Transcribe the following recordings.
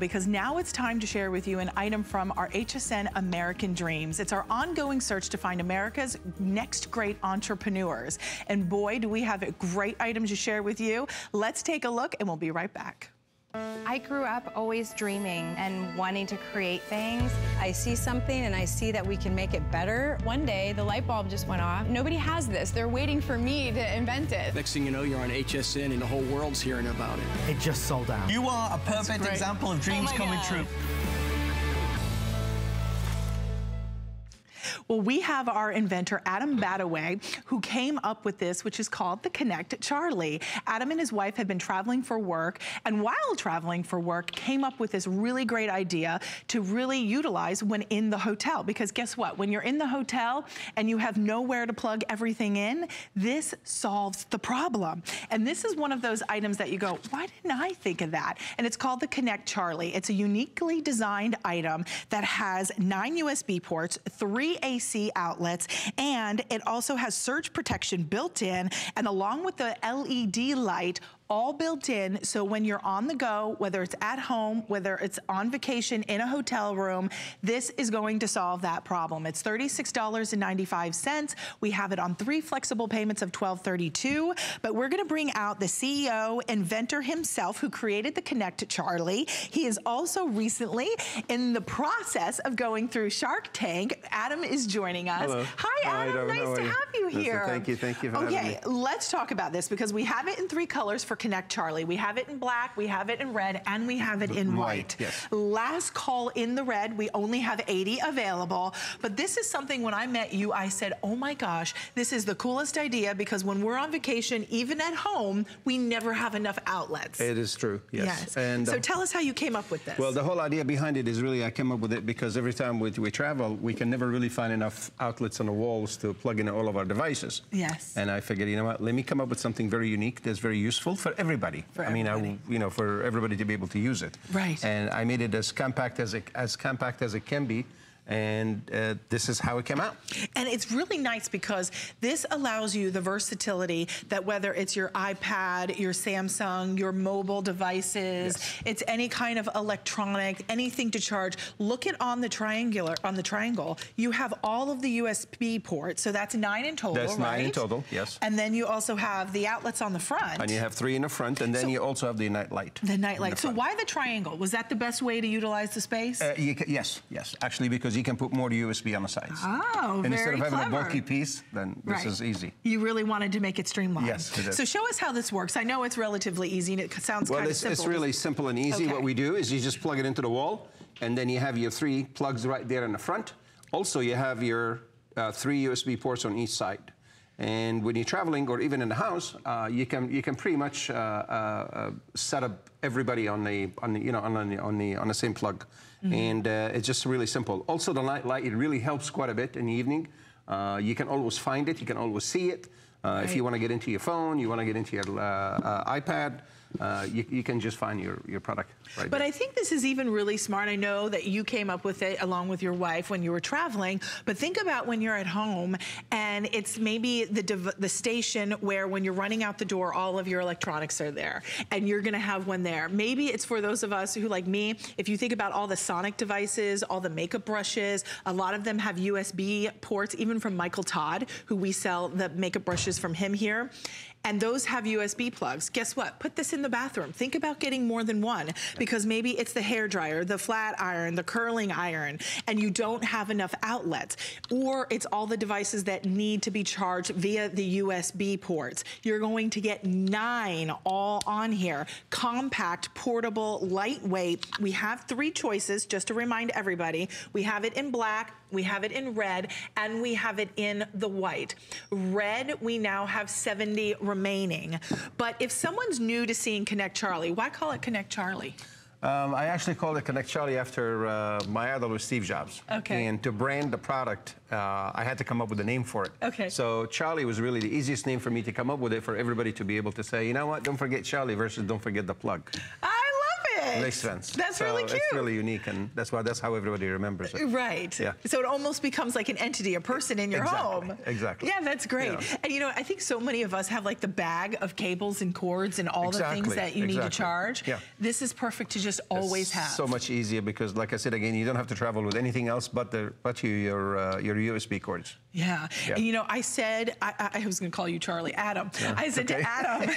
because now it's time to share with you an item from our HSN American Dreams. It's our ongoing search to find America's next great entrepreneurs. And boy, do we have a great items to share with you. Let's take a look and we'll be right back. I grew up always dreaming and wanting to create things. I see something and I see that we can make it better. One day, the light bulb just went off. Nobody has this. They're waiting for me to invent it. Next thing you know, you're on HSN and the whole world's hearing about it. It just sold out. You are a perfect example of oh dreams oh coming God. true. Well, we have our inventor, Adam Badaway, who came up with this, which is called the Connect Charlie. Adam and his wife had been traveling for work, and while traveling for work, came up with this really great idea to really utilize when in the hotel. Because guess what? When you're in the hotel and you have nowhere to plug everything in, this solves the problem. And this is one of those items that you go, why didn't I think of that? And it's called the Connect Charlie. It's a uniquely designed item that has nine USB ports, three AC outlets, and it also has surge protection built in, and along with the LED light, all built in so when you're on the go, whether it's at home, whether it's on vacation in a hotel room, this is going to solve that problem. It's $36.95. We have it on three flexible payments of $12.32, but we're gonna bring out the CEO, inventor himself who created the Connect Charlie. He is also recently in the process of going through Shark Tank. Adam is joining us. Hello. Hi, Adam. Nice to have you here. Listen, thank you. Thank you for okay, let's talk about this because we have it in three colors for Connect Charlie. We have it in black, we have it in red, and we have it in white. white. Yes. Last call in the red, we only have 80 available, but this is something when I met you, I said, oh my gosh, this is the coolest idea because when we're on vacation, even at home, we never have enough outlets. It is true, yes. yes. And, so um, tell us how you came up with this. Well, the whole idea behind it is really I came up with it because every time we, we travel, we can never really find enough outlets on the walls to plug in all of our devices. Yes. And I figured, you know what, let me come up with something very unique that's very useful for everybody everybody. For I mean, I, you know, for everybody to be able to use it. Right. And I made it as compact as it, as compact as it can be and uh, this is how it came out. And it's really nice because this allows you the versatility that whether it's your iPad, your Samsung, your mobile devices, yes. it's any kind of electronic, anything to charge. Look at on the triangular, on the triangle, you have all of the USB ports, so that's nine in total, That's right? nine in total, yes. And then you also have the outlets on the front. And you have three in the front, and then so, you also have the night light. The night light. The so why the triangle? Was that the best way to utilize the space? Uh, can, yes, yes. Actually, because you can put more USB on the sides. Oh, and very instead of having clever. a bulky piece, then this right. is easy. You really wanted to make it streamlined. Yes, it is. So show us how this works. I know it's relatively easy and it sounds well, kind of simple. Well, it's really simple and easy. Okay. What we do is you just plug it into the wall, and then you have your three plugs right there in the front. Also, you have your uh, three USB ports on each side. And when you're traveling or even in the house, uh, you can you can pretty much uh, uh, set up everybody on the on the you know on the on the on the same plug. Mm. And uh, it's just really simple. Also, the night light, it really helps quite a bit in the evening. Uh, you can always find it. You can always see it. Uh, right. If you want to get into your phone, you want to get into your uh, uh, iPad, uh, you, you, can just find your, your product right But there. I think this is even really smart. I know that you came up with it along with your wife when you were traveling, but think about when you're at home and it's maybe the, the station where when you're running out the door, all of your electronics are there and you're gonna have one there. Maybe it's for those of us who like me, if you think about all the sonic devices, all the makeup brushes, a lot of them have USB ports, even from Michael Todd, who we sell the makeup brushes from him here and those have USB plugs. Guess what? Put this in the bathroom. Think about getting more than one because maybe it's the hair dryer, the flat iron, the curling iron, and you don't have enough outlets. Or it's all the devices that need to be charged via the USB ports. You're going to get nine all on here. Compact, portable, lightweight. We have three choices, just to remind everybody. We have it in black, we have it in red, and we have it in the white. Red, we now have 70 remaining. But if someone's new to seeing Connect Charlie, why call it Connect Charlie? Um, I actually called it Connect Charlie after uh, my idol was Steve Jobs. Okay. And to brand the product, uh, I had to come up with a name for it. Okay. So Charlie was really the easiest name for me to come up with it for everybody to be able to say, you know what, don't forget Charlie versus don't forget the plug. I It makes sense. That's so really cute. It's really unique, and that's why that's how everybody remembers it. Right. Yeah. So it almost becomes like an entity, a person in your Exactly, home. exactly. Yeah, that's great. Yeah. And you know, I think so many of us have like the bag of cables and cords and all the things that you need to charge. Yeah. This is perfect to just always It's have. So much easier because, like I said again, you don't have to travel with anything else but the but your your, uh, your USB cords. Yeah. Yeah. And you know, I said, I, I I was going to call you Charlie, Adam. Yeah. I said okay. to Adam,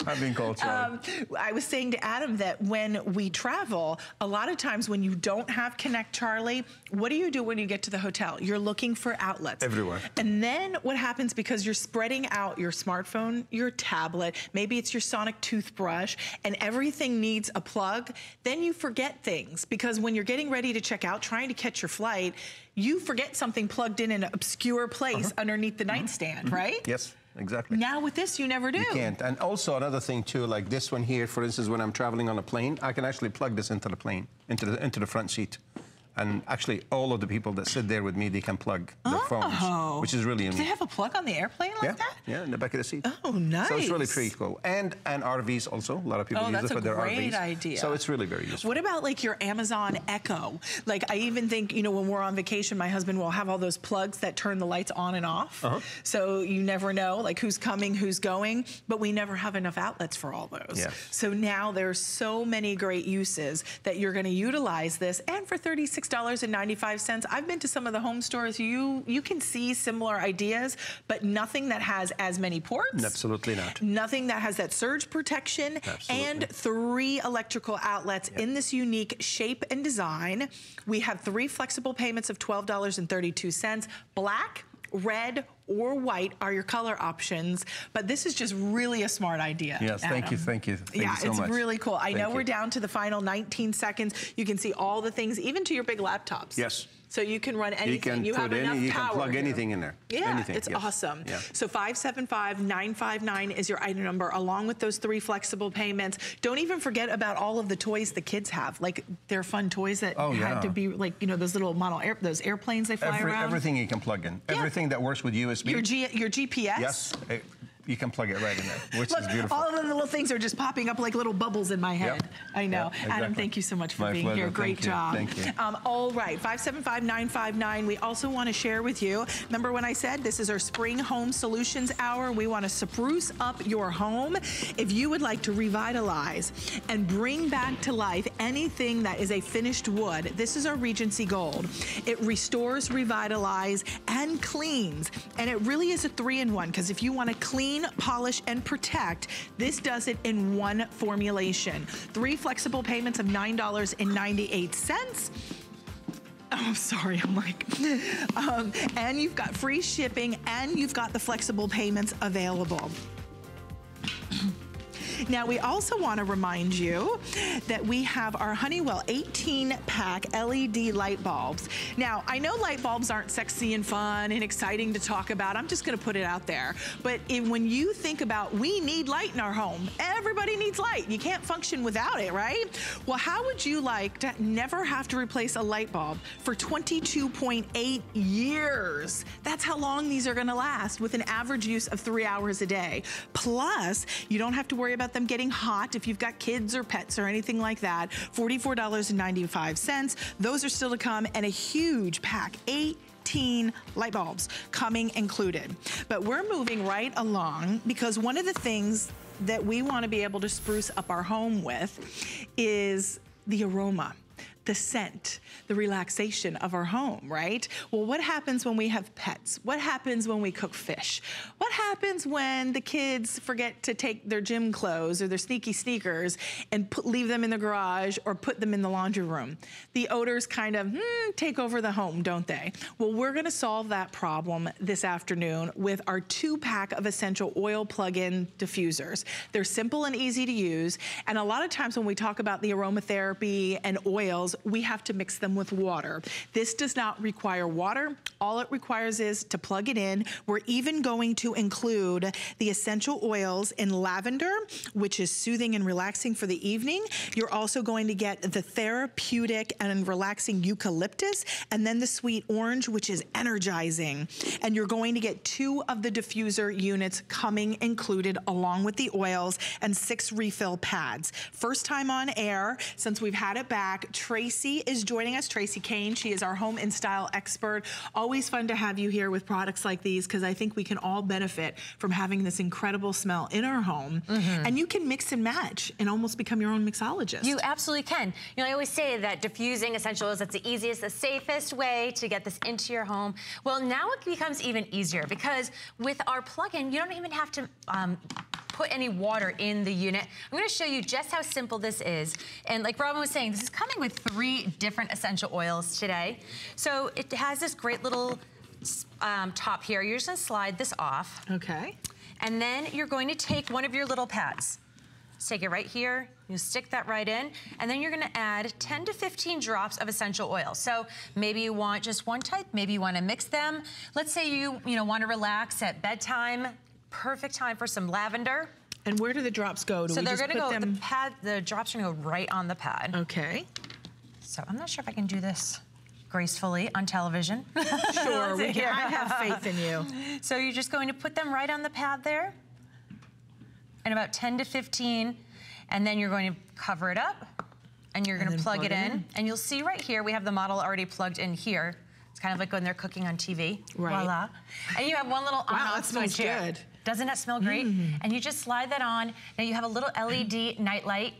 I've been called Charlie. um, I was saying to Adam that when we travel, a lot of times when you don't have Connect Charlie, what do you do when you get to the hotel? You're looking for outlets. Everywhere. And then what happens because you're spreading out your smartphone, your tablet, maybe it's your sonic toothbrush, and everything needs a plug, then you forget things because when you're getting ready to check out, trying to catch your flight, you forget something plugged in an obscure place uh-huh. underneath the mm-hmm. nightstand, mm-hmm. right? yes, exactly. Now with this, you never do. You can't. And also another thing too, like this one here, for instance, when I'm traveling on a plane, I can actually plug this into the plane, into the into the front seat. And actually, all of the people that sit there with me, they can plug their Oh. phones, which is really Do they have a plug on the airplane like yeah, that? yeah, in the back of the seat. Oh, nice. So it's really pretty cool. And and RVs also. A lot of people Oh, use it for their RVs. great idea. So it's really very useful. What about like your Amazon Echo? Like I even think, you know, when we're on vacation, my husband will have all those plugs that turn the lights on and off. Uh-huh. So you never know like who's coming, who's going, but we never have enough outlets for all those. Yes. So now there's so many great uses that you're going to utilize this. And for $36.95, I've been to some of the home stores. You you can see similar ideas, but nothing that has as many ports. Absolutely not. Nothing that has that surge protection Absolutely. and three electrical outlets in this unique shape and design. We have three flexible payments of $12.32. Black, red, or white are your color options, but this is just really a smart idea. Yes, thank you, thank you, thank yeah, you so it's much. really cool. I Thank know you. we're down to the final 19 seconds. You can see all the things, even to your big laptops. Yes. So you can run anything. You can have put enough any, you power can plug here. anything in there. Yeah, anything. it's yes. awesome. Yeah. So 575-959 is your item number, along with those three flexible payments. Don't even forget about all of the toys the kids have. Like, they're fun toys that Oh, yeah. had to be, like, you know, those little model air, those airplanes they fly Every, around. everything you can plug in. Yeah. Everything that works with USB. Your, G, your GPS. Yes, eh, you can plug it right in there, which Look, is beautiful. all of the little things are just popping up like little bubbles in my head. Yep. I know. Yep, Adam, thank you so much for My being here. Great Thank you. job. Thank you. Um, all right, 575-959. We also want to share with you, remember when I said this is our Spring Home Solutions Hour? We want to spruce up your home. If you would like to revitalize and bring back to life anything that is a finished wood, this is our Regency Gold. It restores, revitalize, and cleans. And it really is a three-in-one because if you want to clean, polish, and protect, this does it in one formulation. Three flexible payments of $9.98. Oh, sorry, I'm like, um, and you've got free shipping and you've got the flexible payments available. Now, we also want to remind you that we have our Honeywell 18-pack LED light bulbs. Now, I know light bulbs aren't sexy and fun and exciting to talk about. I'm just going to put it out there. But when you think about we need light in our home, everybody needs light. You can't function without it, right? Well, how would you like to never have to replace a light bulb for 22.8 years? That's how long these are going to last with an average use of three hours a day. Plus, you don't have to worry about them getting hot if you've got kids or pets or anything like that. $44.95. Those are still to come and a huge pack. Eight 18 light bulbs coming included. But we're moving right along because one of the things that we want to be able to spruce up our home with is the aroma the scent, the relaxation of our home, right? Well, what happens when we have pets? What happens when we cook fish? What happens when the kids forget to take their gym clothes or their sneaky sneakers and put, leave them in the garage or put them in the laundry room? The odors kind of hmm, take over the home, don't they? Well, we're gonna solve that problem this afternoon with our two pack of essential oil plug-in diffusers. They're simple and easy to use. And a lot of times when we talk about the aromatherapy and oils, we have to mix them with water. This does not require water. All it requires is to plug it in. We're even going to include the essential oils in lavender, which is soothing and relaxing for the evening. You're also going to get the therapeutic and relaxing eucalyptus, and then the sweet orange, which is energizing. And you're going to get two of the diffuser units coming included along with the oils and six refill pads. First time on air since we've had it back. Tracy is joining us, Tracy Kane. She is our home and style expert. Always fun to have you here with products like these because I think we can all benefit from having this incredible smell in our home. Mm -hmm. And you can mix and match and almost become your own mixologist. You absolutely can. You know, I always say that diffusing essential oils, that's the easiest, the safest way to get this into your home. Well, now it becomes even easier because with our plug-in, you don't even have to um, put any water in the unit. I'm gonna show you just how simple this is. And like Robin was saying, this is coming with three different essential oils today. So it has this great little um, top here. You're just gonna slide this off. Okay. And then you're going to take one of your little pads. take it right here, you stick that right in, and then you're gonna add 10 to 15 drops of essential oil. So maybe you want just one type, maybe you wanna mix them. Let's say you, you know, wanna relax at bedtime, perfect time for some lavender. And where do the drops go? Do so they're gonna go, them... the pad, the drops are gonna go right on the pad. Okay. So I'm not sure if I can do this gracefully on television. Sure, we can, I have faith in you. So you're just going to put them right on the pad there, and about 10 to 15, and then you're going to cover it up, and you're gonna plug, plug, it, in, in, and you'll see right here, we have the model already plugged in here. It's kind of like when they're cooking on TV. Right. Voila. And you have one little on-off wow, switch here. good. Doesn't that smell great? Mm. And you just slide that on. Now you have a little LED nightlight.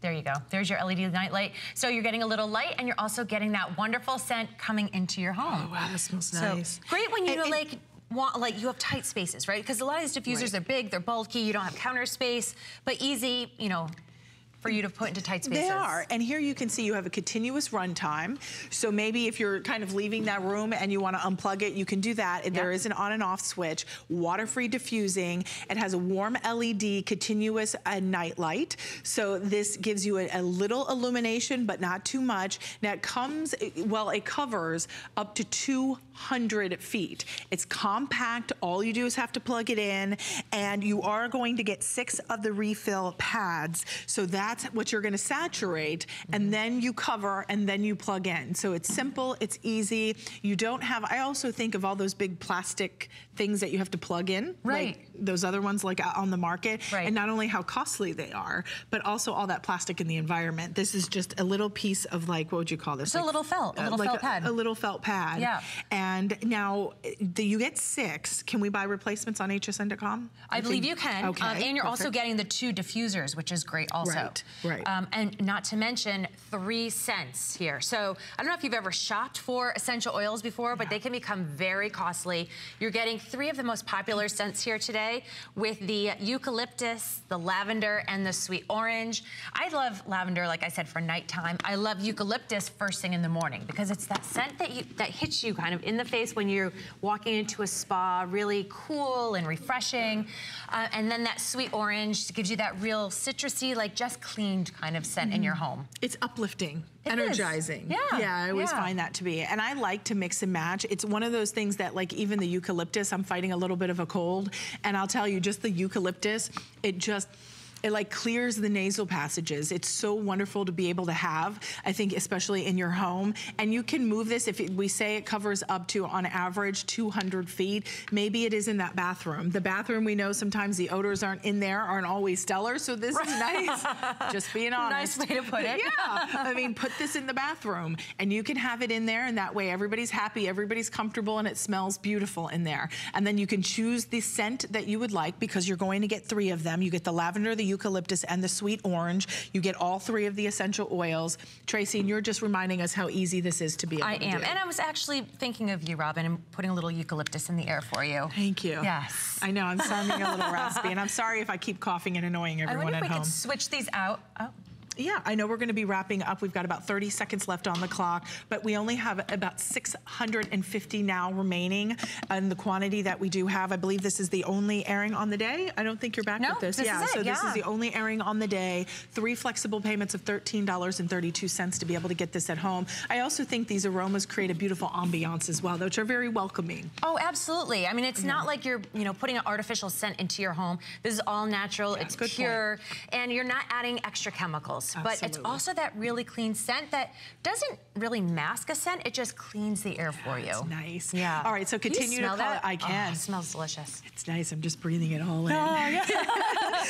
There you go. There's your LED nightlight. So you're getting a little light and you're also getting that wonderful scent coming into your home. Oh, wow, that smells nice. Great when you and, know, like, want, like you have tight spaces, right? Because a lot of these diffusers right. are big, they're bulky, you don't have counter space, but easy, you know, for you to put into tight spaces. They are, and here you can see you have a continuous run time. So maybe if you're kind of leaving that room and you want to unplug it, you can do that. Yep. There is an on and off switch, water-free diffusing. It has a warm LED continuous uh, night light. So this gives you a, a, little illumination, but not too much. Now it comes, well, it covers up to 200 feet. It's compact. All you do is have to plug it in, and you are going to get six of the refill pads. So that's what you're gonna saturate, and then you cover, and then you plug in. So it's simple, it's easy. You don't have, I also think of all those big plastic things that you have to plug in. Right. Like those other ones like on the market. Right. And not only how costly they are, but also all that plastic in the environment. This is just a little piece of like, what would you call this? It's like, a little felt, a little like felt a, pad. A little felt pad. Yeah. And now the, you get six. Can we buy replacements on hsn.com? I, I believe you can. Okay. Um, and you're perfect. also getting the two diffusers, which is great also. Right, right. Um, and not to mention three scents here. So I don't know if you've ever shopped for essential oils before, but yeah. they can become very costly. You're getting three of the most popular scents here today with the eucalyptus, the lavender, and the sweet orange. I love lavender, like I said, for nighttime. I love eucalyptus first thing in the morning because it's that scent that, you, that hits you kind of in the face when you're walking into a spa, really cool and refreshing. Uh, and then that sweet orange gives you that real citrusy, like just cleaned kind of scent mm -hmm. in your mm-hmm. home. It's uplifting. Energizing. Is. Yeah. Yeah, I always yeah. find that to be. And I like to mix and match. It's one of those things that like even the eucalyptus, I'm fighting a little bit of a cold. And I'll tell you, just the eucalyptus, it just, it like clears the nasal passages. It's so wonderful to be able to have, I think, especially in your home. And you can move this, if we say it covers up to, on average, 200 feet, maybe it is in that bathroom. The bathroom, we know sometimes the odors aren't in there, aren't always stellar, so this is nice. Just being honest. Nice way to put it. yeah, I mean, put this in the bathroom, and you can have it in there, and that way everybody's happy, everybody's comfortable, and it smells beautiful in there. And then you can choose the scent that you would like, because you're going to get three of them. You get the lavender, the eucalyptus and the sweet orange. You get all three of the essential oils. Tracy, and you're just reminding us how easy this is to be able I am. And I was actually thinking of you, Robin, and putting a little eucalyptus in the air for you. Thank you. Yes. I know, I'm sounding a little raspy, and I'm sorry if I keep coughing and annoying everyone at home. I wonder if we could switch these out. Oh. Yeah, I know we're gonna be wrapping up. We've got about 30 seconds left on the clock, but we only have about 650 now remaining and the quantity that we do have. I believe this is the only airing on the day. I don't think you're back No, with this. this yeah, is it, so this is the only airing on the day. Three flexible payments of $13.32 to be able to get this at home. I also think these aromas create a beautiful ambiance as well, which are very welcoming. Oh, absolutely. I mean, it's not mm-hmm. like you're, you know, putting an artificial scent into your home. This is all natural. it's good pure, and you're not adding extra chemicals. But it's also that really clean scent that doesn't really mask a scent. It just cleans the air for you. It's nice. Yeah. All right, so continue to call that? it. I Oh, can. it smells delicious. It's nice. I'm just breathing it all in. Oh, yeah.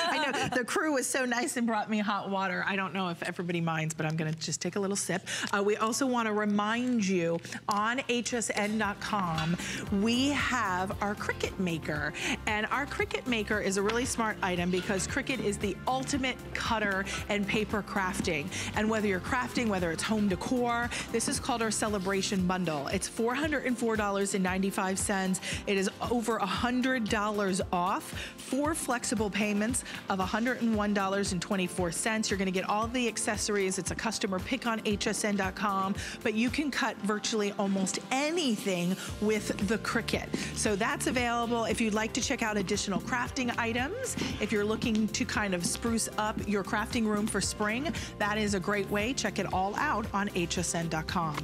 I know the crew was so nice and brought me hot water. I don't know if everybody minds, but I'm going to just take a little sip. Uh, we also want to remind you on hsn.com we have our Cricut Maker, and our Cricut Maker is a really smart item because Cricut is the ultimate cutter and paper crafting. And whether you're crafting, whether it's home decor, this is called our celebration bundle. It's $404.95. It is over $100 off. Four flexible payments of $101.24. You're going to get all the accessories. It's a customer pick on hsn.com, but you can cut virtually almost anything with the Cricut. So that's available. If you'd like to check out additional crafting items, if you're looking to kind of spruce up your crafting room for spring, that is a great way. Check it all out on hsn.com.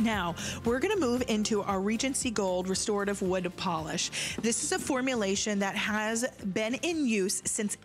Now, we're gonna move into our Regency Gold Restorative Wood Polish. This is a formulation that has been in use since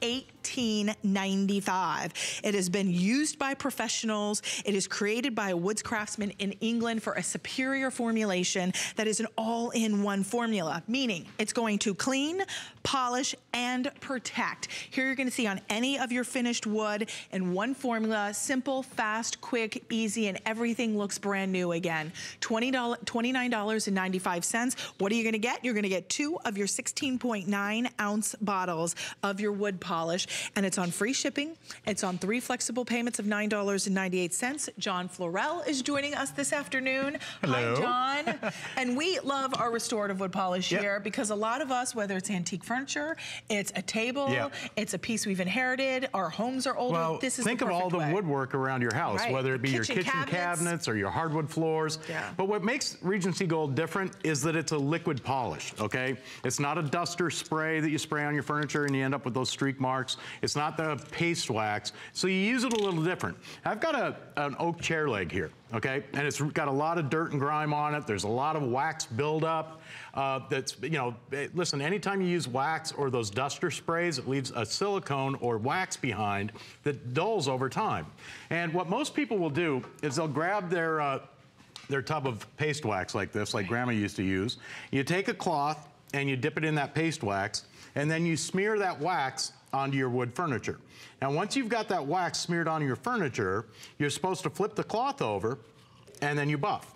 1895. It has been used by professionals. It is created by a woods craftsman in England for a superior formulation that is an all-in-one formula, meaning it's going to clean, polish, and protect. Here you're gonna see on any of your finished wood in one formula, simple, fast, quick, easy, and everything looks brand new again. $20, $29.95. What are you gonna get? You're gonna get two of your 16.9 ounce bottles of your wood polish, and it's on free shipping. It's on three flexible payments of $9.98. John Florell is joining us this afternoon. Hello. Hi, John. and we love our restorative wood polish Yep. here because a lot of us, whether it's antique furniture, it's a table, Yeah. it's a piece we've inherited, our homes are older. Well, this is think the of all the way. woodwork around your house, Right. whether it be your Kitchen kitchen cabinets. cabinets. or your hardwood floors. Yeah. But what makes Regency Gold different is that it's a liquid polish, okay? It's not a duster spray that you spray on your furniture and you end up with those streak marks. It's not the paste wax, so you use it a little different. I've got a, an oak chair leg here, okay? And it's got a lot of dirt and grime on it. There's a lot of wax buildup. Uh, that's, you know, eh, listen, anytime you use wax or those duster sprays, it leaves a silicone or wax behind that dulls over time. And what most people will do is they'll grab their, uh, their tub of paste wax like this, like grandma used to use. You take a cloth and you dip it in that paste wax, and then you smear that wax onto your wood furniture. Now, once you've got that wax smeared onto your furniture, you're supposed to flip the cloth over, and then you buff.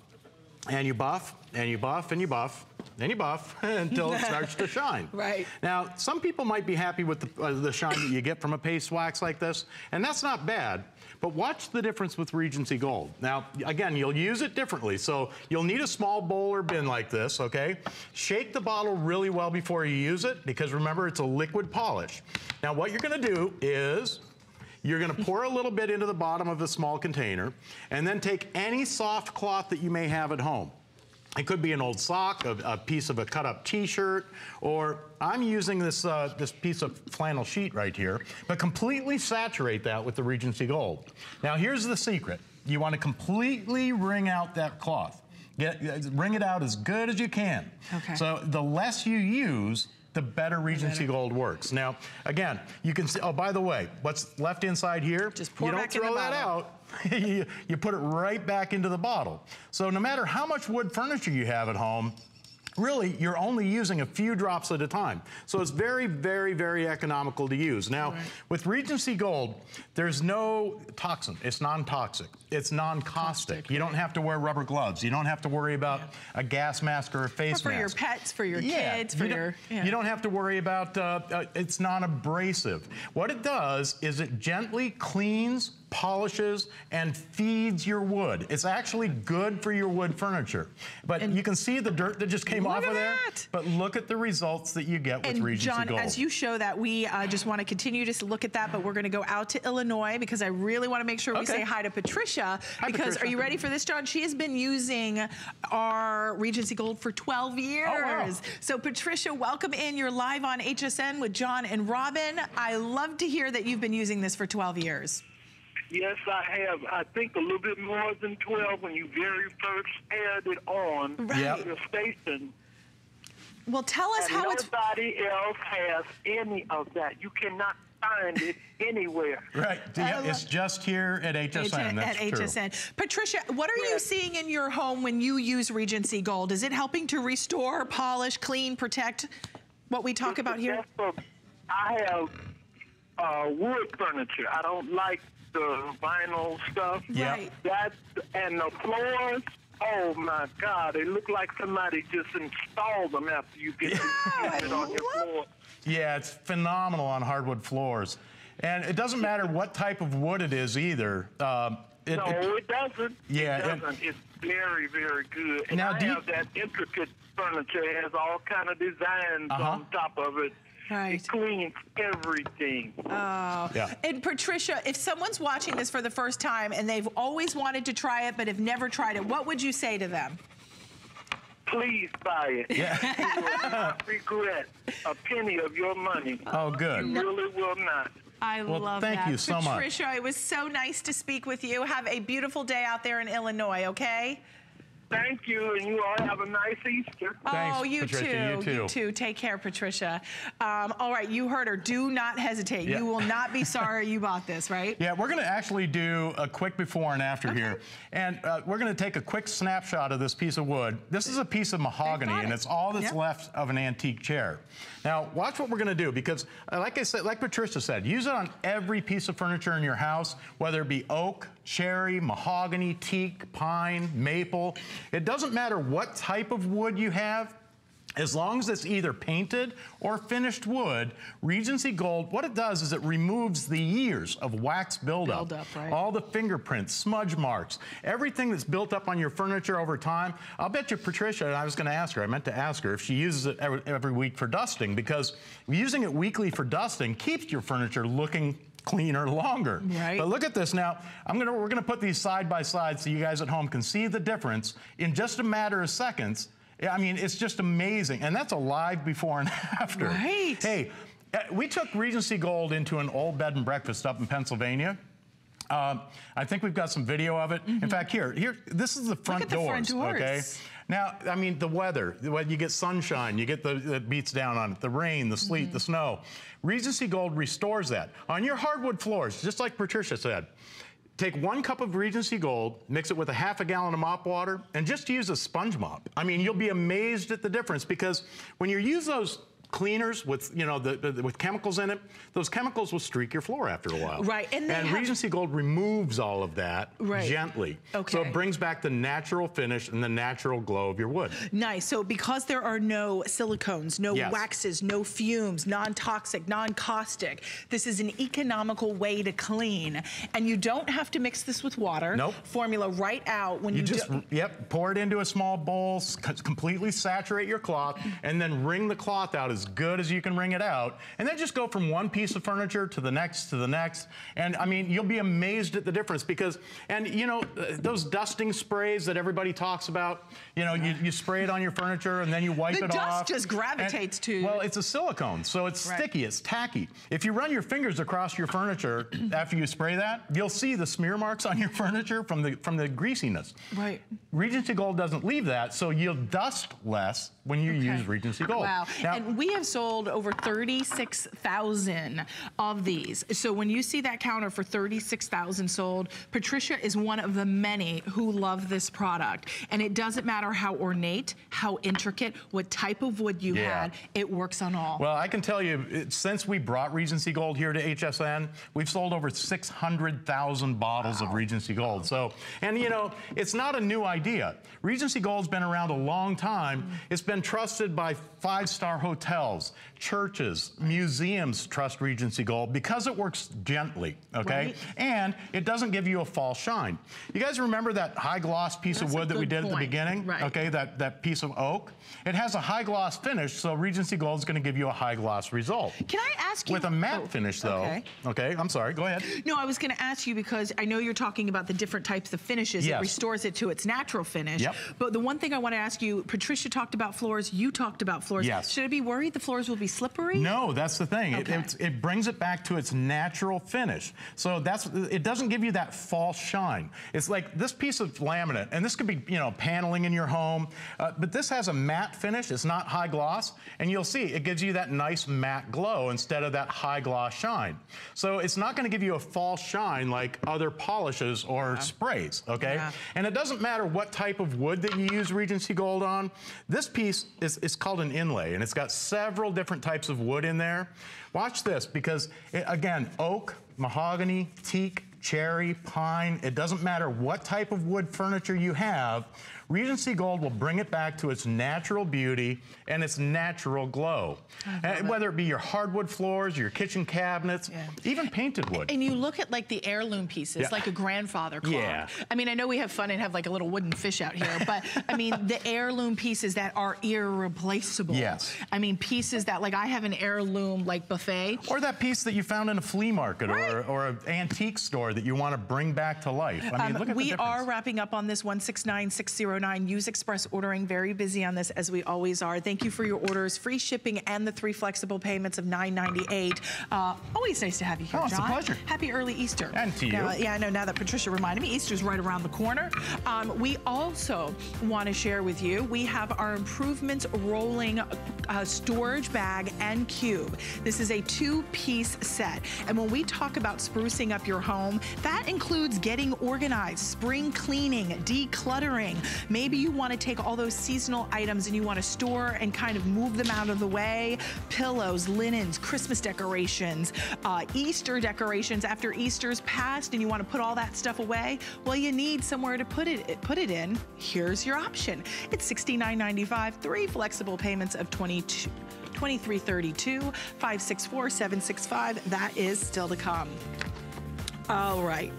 And you buff, and you buff, and you buff, then you buff until it starts to shine. Right. Now, some people might be happy with the, uh, the shine that you get from a paste wax like this, and that's not bad. But watch the difference with Regency Gold. Now, again, you'll use it differently. So you'll need a small bowl or bin like this, okay? Shake the bottle really well before you use it, because remember, it's a liquid polish. Now, what you're gonna do is you're gonna pour a little bit into the bottom of the small container, and then take any soft cloth that you may have at home. It could be an old sock, a, a piece of a cut-up T-shirt, or I'm using this uh, this piece of flannel sheet right here. But completely saturate that with the Regency Gold. Now here's the secret: you want to completely wring out that cloth. Get wring it out as good as you can. Okay. So the less you use, the better Regency Gold works. Now, again, you can see. Oh, by the way, what's left inside here? Just pour you don't back in the throw that bottle. out. you, you put it right back into the bottle. So no matter how much wood furniture you have at home, really you're only using a few drops at a time. So it's very, very, very economical to use. Now, with Regency Gold, there's no toxin. It's non-toxic. It's non-caustic. You don't have to wear rubber gloves. You don't have to worry about a gas mask or a face mask. for your pets, for your Yeah, kids, for you your. yeah. You don't have to worry about, uh, uh, it's non-abrasive. What it does is it gently cleans, polishes and feeds your wood. It's actually good for your wood furniture. But you can see the dirt that just came off of there. that. But look at the results that you get with And Regency John, Gold. as you show that, we uh, just want to continue to look at that, but we're going to go out to Illinois because I really want to make sure we say hi to Patricia. because Patricia. are you ready for this, John? She has been using our Regency Gold for 12 years. Oh, wow. So Patricia, welcome in. You're live on HSN with John and Robin. I love to hear that you've been using this for 12 years. Yes, I have. I think a little bit more than 12 when you very first aired it on Right. Yep. your station. Well, tell us And how it's nobody else has any of that. You cannot find it anywhere. Right. Yeah, it's just here at HSN. That's at true. HSN. Patricia, what are you seeing in your home when you use Regency Gold? Is it helping to restore, polish, clean, protect what we talk about here? That's I have uh, wood furniture. I don't like the vinyl stuff. Yeah. Right. That and the floors. Oh my God! It look like somebody just installed them after you get I it on your floor. Yeah, it's phenomenal on hardwood floors. And it doesn't matter what type of wood it is either. Um, it- No, it- it doesn't. Yeah, it doesn't. it's very, very good. And Now, I do you- have that intricate furniture. It has all kind of designs Uh-huh. on top of it. Right. It cleans everything. Oh. Yeah. And Patricia, if someone's watching this for the first time and they've always wanted to try it but have never tried it, what would you say to them? Please buy it. Yeah. you will not regret a penny of your money. oh, good. You really will not. I Well, love thank that. you so much. Patricia, it was so nice to speak with you. Have a beautiful day out there in Illinois, okay? Thank you, and you all have a nice Easter. Thanks, oh, you Patricia. too. You too. Take care, Patricia. Um, all right, you heard her. Do not hesitate. Yeah. You will not be sorry you bought this, right? Yeah, we're going to actually do a quick before and after here. And uh, we're going to take a quick snapshot of this piece of wood. This is a piece of mahogany, bought and it's all that's Yep. left of an antique chair. Now, watch what we're going to do because, uh, like I said, like Patricia said, use it on every piece of furniture in your house, whether it be oak, cherry, mahogany, teak, pine, maple. It doesn't matter what type of wood you have. As long as it's either painted or finished wood, Regency Gold, what it does is it removes the years of wax buildup. Buildup, right. All the fingerprints, smudge marks, everything that's built up on your furniture over time. I'll bet you Patricia, and I was gonna ask her, I meant to ask her if she uses it every, every week for dusting because using it weekly for dusting keeps your furniture looking cleaner longer. Right. But look at this now. I'm gonna we're gonna put these side by side so you guys at home can see the difference in just a matter of seconds. I mean, it's just amazing. And that's a live before and after. Right. Hey, uh, we took Regency Gold into an old bed and breakfast up in Pennsylvania. Um, I think we've got some video of it. In fact, here, here, this is the front at the front doors. Okay. Now, I mean, the weather. When you get sunshine, you get the that beats down on it. The rain, the sleet, the mm-hmm. snow. Regency Gold restores that on your hardwood floors, just like Patricia said. Take one cup of Regency Gold, mix it with a half a gallon of mop water, and just use a sponge mop. I mean, you'll be amazed at the difference because when you use those cleaners with you know the, the- with chemicals in it, those chemicals will streak your floor after a while. Right, and have- Regency Gold removes all of that Right. gently. So it brings back the natural finish and the natural glow of your wood. Nice. So because there are no silicones, no Yes. waxes, no fumes, non-toxic, non-caustic, this is an economical way to clean. And you don't have to mix this with water. Nope. Formula right out when you, You just, yep, pour it into a small bowl, completely saturate your cloth, and then wring the cloth out as good as you can wring it out. And then just go from one piece of furniture to the next to the next. And I mean, you'll be amazed at the difference because, and you know, those dusting sprays that everybody talks about, you know, you, you spray it on your furniture and then you wipe it off. The it dust just gravitates And- to- Well, it's a silicone, so it's Right. sticky, it's tacky. If you run your fingers across your furniture after you spray that, you'll see the smear marks on your furniture from the from the greasiness. Right. Regency Gold doesn't leave that, so you'll dust less when you use Regency Gold. Wow. Now- and we have sold over 36,000 of these. So when you see that counter for 36,000 sold, Patricia is one of the many who love this product. And it doesn't matter how ornate, how intricate, what type of wood you Yeah. had, it works on all. Well, I can tell you, it- since we brought Regency Gold here to HSN, we've sold over 600,000 bottles of Regency Gold. So, and you know, it's not a new idea. Regency Gold's been around a long time. It's been trusted by five-star hotels. hotels, churches, museums trust Regency Gold because it works gently, okay? Right. And it doesn't give you a false shine. You guys remember that high gloss piece That's of wood that we did at the beginning? Right. Okay, that, that piece of oak. It has a high gloss finish, so Regency Gold is going to give you a high gloss result. Can I ask you? With a matte Oh, finish, though. Okay. okay, I'm sorry, go ahead. No, I was going to ask you because I know you're talking about the different types of finishes. It restores it to its natural finish. Yep. But the one thing I want to ask you, Patricia talked about floors. You talked about floors. Yes. Should I be worried the floors will be slippery? No, that's the thing. It, Okay. it's- it brings it back to its natural finish. So that's it doesn't give you that false shine. It's like this piece of laminate, and this could be you know paneling in your home, uh, but this has a matte finish. It's not high gloss, and you'll see it gives you that nice matte glow instead of that high gloss shine. So it's not going to give you a false shine like other polishes or sprays. Okay, Yeah. and it doesn't matter what type of wood that you use Regency Gold on. This piece is, is called an inlay, and it's got several different types of wood in there. Watch this, because it, again, oak, mahogany, teak, cherry, pine, it doesn't matter what type of wood furniture you have, Regency Gold will bring it back to its natural beauty and its natural glow. And whether it be your hardwood floors, your kitchen cabinets, Yeah. even painted wood. And you look at like the heirloom pieces, Yeah. like a grandfather clock. Yeah. I mean, I know we have fun and have like a little wooden fish out here, but I mean, the heirloom pieces that are irreplaceable. Yes. I mean, pieces that like I have an heirloom like buffet. Or that piece that you found in a flea market Right. or, or an antique store that you want to bring back to life. I mean, Um, look at we the difference. are wrapping up on this 169609. Use express ordering. Very busy on this as we always are. Thank you for your orders. Free shipping and the three flexible payments of 998. Uh, always nice to have you here, Oh, it's a pleasure. Happy early Easter. And to you. Now, yeah, I know now that Patricia reminded me, Easter's right around the corner. Um, we also want to share with you, we have our improvements rolling uh, storage bag and cube. This is a two-piece set. And when we talk about sprucing up your home, that includes getting organized, spring cleaning, decluttering. Maybe you want to take all those seasonal items and you want to store and kind of move them out of the way. Pillows, linens, Christmas decorations, uh, Easter decorations after Easter's passed and you want to put all that stuff away. Well, you need somewhere to put it put it in. Here's your option. It's $69.95, three flexible payments of 22 2332 564 765. That is still to come. All right.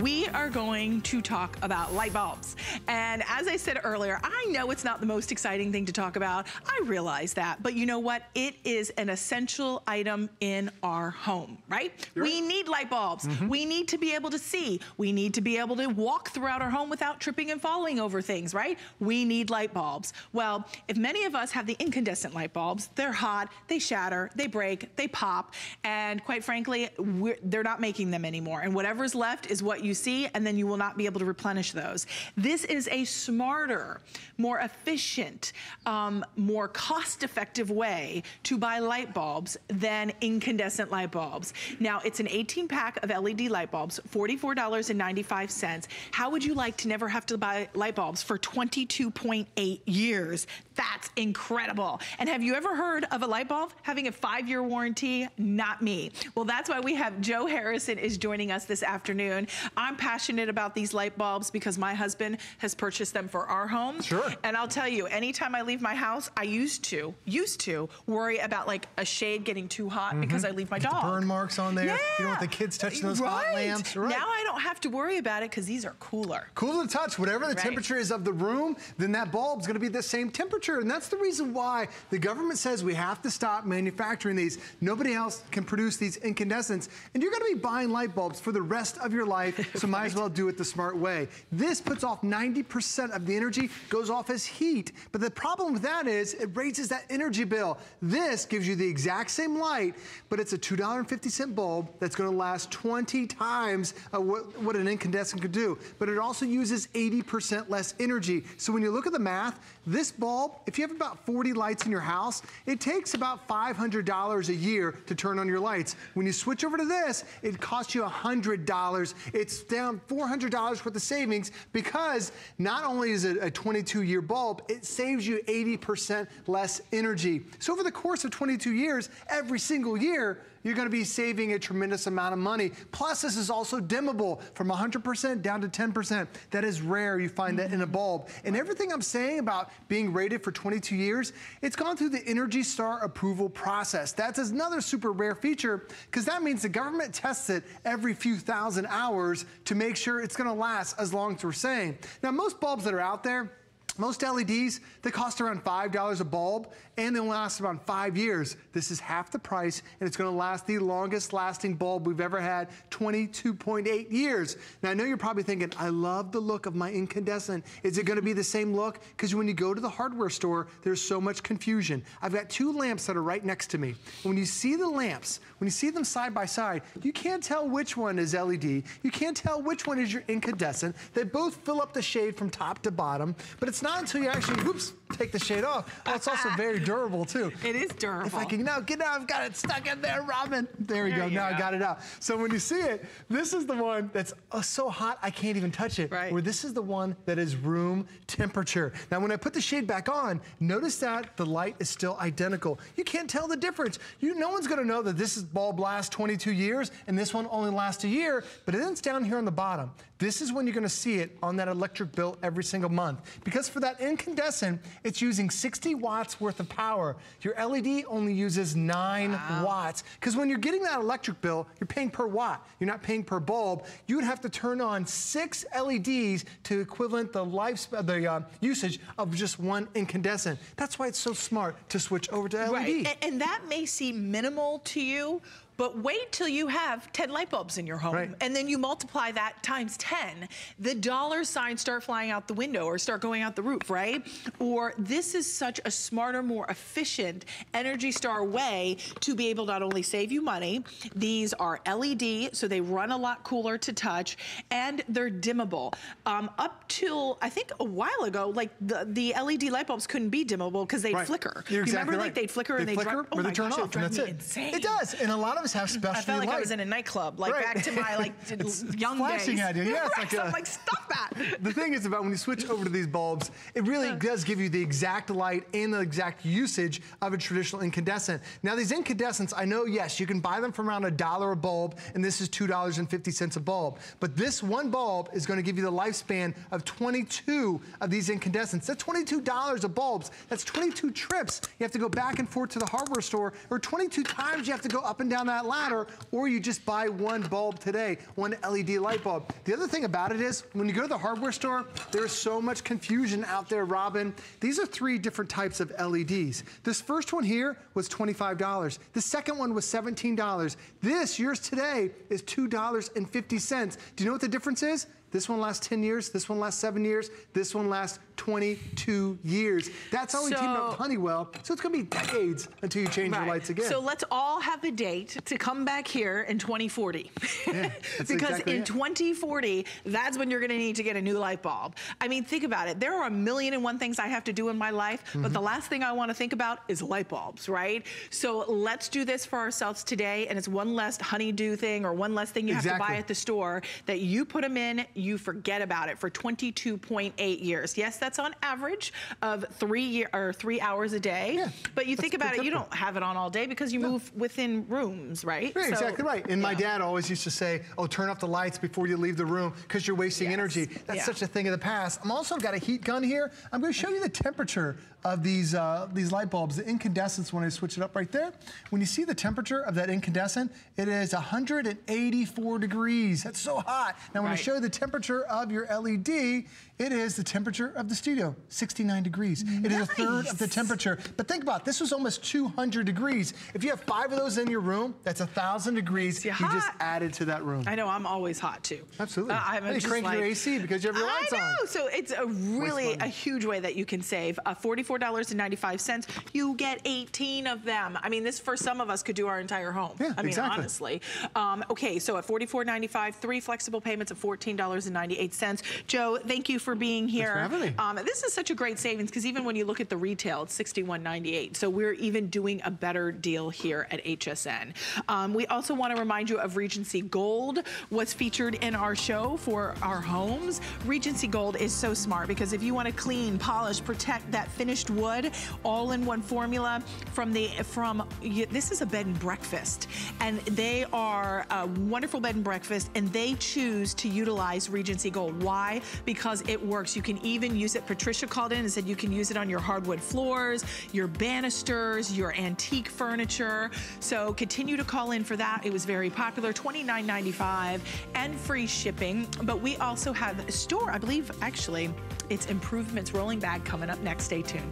We are going to talk about light bulbs. And as I said earlier, I know it's not the most exciting thing to talk about. I realize that. But you know what? It is an essential item in our home, right? We need light bulbs. Mm-hmm. We need to be able to see. We need to be able to walk throughout our home without tripping and falling over things, right? We need light bulbs. Well, if many of us have the incandescent light bulbs, they're hot, they shatter, they break, they pop, and quite frankly, we're, they're not making them anymore. And whatever's left is what you see, and then you will not be able to replenish those. This is a smarter, more efficient, um, more cost-effective way to buy light bulbs than incandescent light bulbs. Now, it's an 18-pack of LED light bulbs, $44.95. How would you like to never have to buy light bulbs for 22.8 years? That's incredible. And have you ever heard of a light bulb having a five-year warranty? Not me. Well, that's why we have Joe Harrison is joining us this afternoon. I'm passionate about these light bulbs because my husband has purchased them for our home. Sure. And I'll tell you, anytime I leave my house, I used to, used to worry about like a shade getting too hot mm-hmm. because I leave my Get dog. burn marks on there. Yeah. You don't want the kids touching those hot lamps. Right. Now I don't have to worry about it because these are cooler. Cool to touch. Whatever the Right. temperature is of the room, then that bulb's going to be the same temperature. And that's the reason why the government says we have to stop manufacturing these. Nobody else can produce these incandescents. And you're going to be buying light bulbs for the rest of your life, so might as well do it the smart way. This puts off 90% of the energy, goes off as heat. But the problem with that is it raises that energy bill. This gives you the exact same light, but it's a $2.50 bulb that's going to last 20 times uh, what, what an incandescent could do. But it also uses 80% less energy. So when you look at the math, this bulb, if you have about 40 lights in your house, it takes about $500 a year to turn on your lights. When you switch over to this, it costs you $100. It's down $400 worth of savings because not only is it a 22-year bulb, it saves you 80% less energy. So over the course of 22 years, every single year, you're gonna be saving a tremendous amount of money. Plus, this is also dimmable from 100% down to 10%. That is rare, you find that in a bulb. And everything I'm saying about being rated for 22 years, it's gone through the Energy Star approval process. That's another super rare feature, because that means the government tests it every few thousand hours to make sure it's gonna last as long as we're saying. Now, most bulbs that are out there, most LEDs, they cost around $5 a bulb and they'll last around five years. This is half the price and it's gonna last the longest lasting bulb we've ever had, 22.8 years. Now I know you're probably thinking, I love the look of my incandescent. Is it gonna be the same look? Because when you go to the hardware store, there's so much confusion. I've got two lamps that are right next to me. When you see the lamps, when you see them side by side, you can't tell which one is LED. You can't tell which one is your incandescent. They both fill up the shade from top to bottom, but it's not until you actually, whoops, take the shade off. Oh, it's also very durable too. It is durable. If I can now get out, I've got it stuck in there, Robin. There we There go. Now I got it out. So when you see it, this is the one that's uh, so hot I can't even touch it. Right. Where this is the one that is room temperature. Now when I put the shade back on, notice that the light is still identical. You can't tell the difference. You, no one's gonna know that this is bulb lasts 22 years and this one only lasts a year, but then it's down here on the bottom. This is when you're gonna see it on that electric bill every single month. Because for that incandescent, it's using 60 watts worth of power. Your LED only uses nine watts. Because when you're getting that electric bill, you're paying per watt. You're not paying per bulb. You would have to turn on six LEDs to equivalent the lifespan, the uh, usage of just one incandescent. That's why it's so smart to switch over to LED. Right. And, and that may seem minimal to you, but wait till you have 10 light bulbs in your home. Right. And then you multiply that times 10. The dollar signs start flying out the window or start going out the roof, right? Or this is such a smarter, more efficient Energy Star way to be able to not only save you money, these are LED, so they run a lot cooler to touch, and they're dimmable. Um, up till, I think a while ago, like the, the LED light bulbs couldn't be dimmable because they'd Right. flicker. You're You exactly remember right. like they'd flicker and They they'd flicker dri- oh or they my turn gosh, off, and that's it. insane. It does, and a lot of have specialty I felt like I was in a nightclub, like Right. back to my like young flashing days. at you. Yeah, it's Right, like I'm like, stop that. The thing is about when you switch over to these bulbs, it really does give you the exact light and the exact usage of a traditional incandescent. Now these incandescents, I know, yes, you can buy them for around a dollar a bulb, and this is $2.50 a bulb. But this one bulb is gonna give you the lifespan of 22 of these incandescents. That's $22 a bulbs. That's 22 trips. You have to go back and forth to the hardware store, or 22 times you have to go up and down that ladder, or you just buy one bulb today, one LED light bulb. The other thing about it is, when you go to the hardware store, there's so much confusion out there, Robin. These are three different types of LEDs. This first one here was $25. The second one was $17. This, yours today, is $2.50. Do you know what the difference is? This one lasts 10 years, this one lasts seven years, this one lasts 22 years. That's how we teamed up with Honeywell. So it's gonna be decades until you change your lights again. So let's all have a date to come back here in 2040. that's because exactly in it. 2040, that's when you're gonna need to get a new light bulb. I mean, think about it. There are a million and one things I have to do in my life, but Mm-hmm. the last thing I wanna think about is light bulbs, right? So let's do this for ourselves today, and it's one less honeydew thing or one less thing you have to buy at the store that you put them in, you forget about it for 22.8 years. Yes, that's on average of three year or three hours a day. Yeah, but you think about it, you don't have it on all day because you move within rooms, right? Right, So- exactly right. And my yeah. dad always used to say, oh, turn off the lights before you leave the room because you're wasting Yes. energy. That's Yeah. such a thing of the past. I'm also got a heat gun here. I'm going to show you the temperature of these, uh, these light bulbs, the incandescents when I switch it up right there. When you see the temperature of that incandescent, it is 184 degrees. That's so hot. Now, when I show you the temperature of your LED, it is the temperature of the studio, 69 degrees. It is a third of the temperature. But think about it, this was almost 200 degrees. If you have five of those in your room, that's a 1,000 degrees you just added to that room. I know I'm always hot too. Absolutely. Uh, I'm And you crank your AC because you have your lights I know. on. So it's a really a huge way that you can save. Uh, $44.95. You get 18 of them. I mean, this for some of us could do our entire home. Yeah, I mean, exactly. honestly. Um, okay, so at $44.95, three flexible payments of $14.98. Joe, thank you for being here. for having me. Um, this is such a great savings because even when you look at the retail, it's $61.98. So we're even doing a better deal here at HSN. Um, we also want to remind you of Regency Gold was featured in our show for our homes, Regency Gold is so smart because if you want to clean, polish, protect that wood, all in one formula from the, from, this is a bed and breakfast. And they are a wonderful bed and breakfast and they choose to utilize Regency Gold. Why? Because it works. You can even use it, Patricia called in and said you can use it on your hardwood floors, your banisters, your antique furniture. So continue to call in for that. It was very popular, $29.95 and free shipping. But we also have a store, I believe, actually, it's Improvements Rolling Bag coming up next. Stay tuned.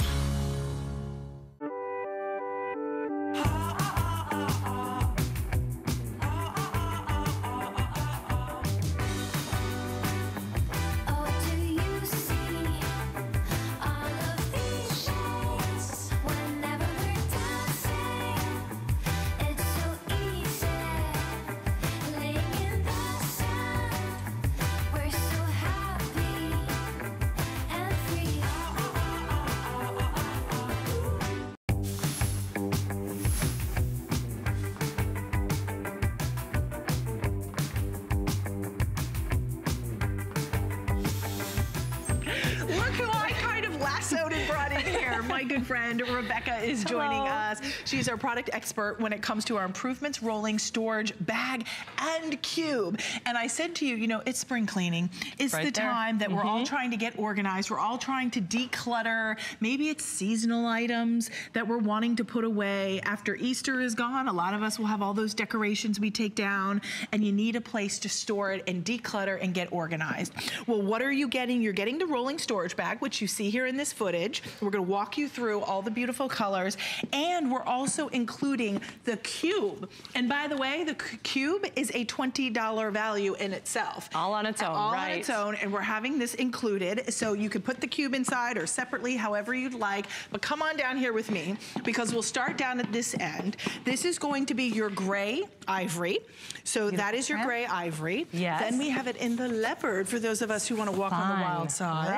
She's our product expert when it comes to our improvements rolling storage bag and cube. And I said to you, you know, it's spring cleaning. It's right the there. time that mm -hmm. we're all mm-hmm. trying to get organized. We're all trying to declutter. Maybe it's seasonal items that we're wanting to put away. After Easter is gone, a lot of us will have all those decorations we take down and you need a place to store it and declutter and get organized. Well, what are you getting? You're getting the rolling storage bag, which you see here in this footage. We're gonna walk you through all the beautiful colors and we're also also including the cube. And by the way, the cube is a $20 value in itself. All on its own, All right. on its own, and we're having this included. So you could put the cube inside or separately, however you'd like. But come on down here with me because we'll start down at this end. This is going to be your gray ivory. So Beautiful that is your gray ivory. Yes. Then we have it in the leopard for those of us who want to walk Fine. on the wild side.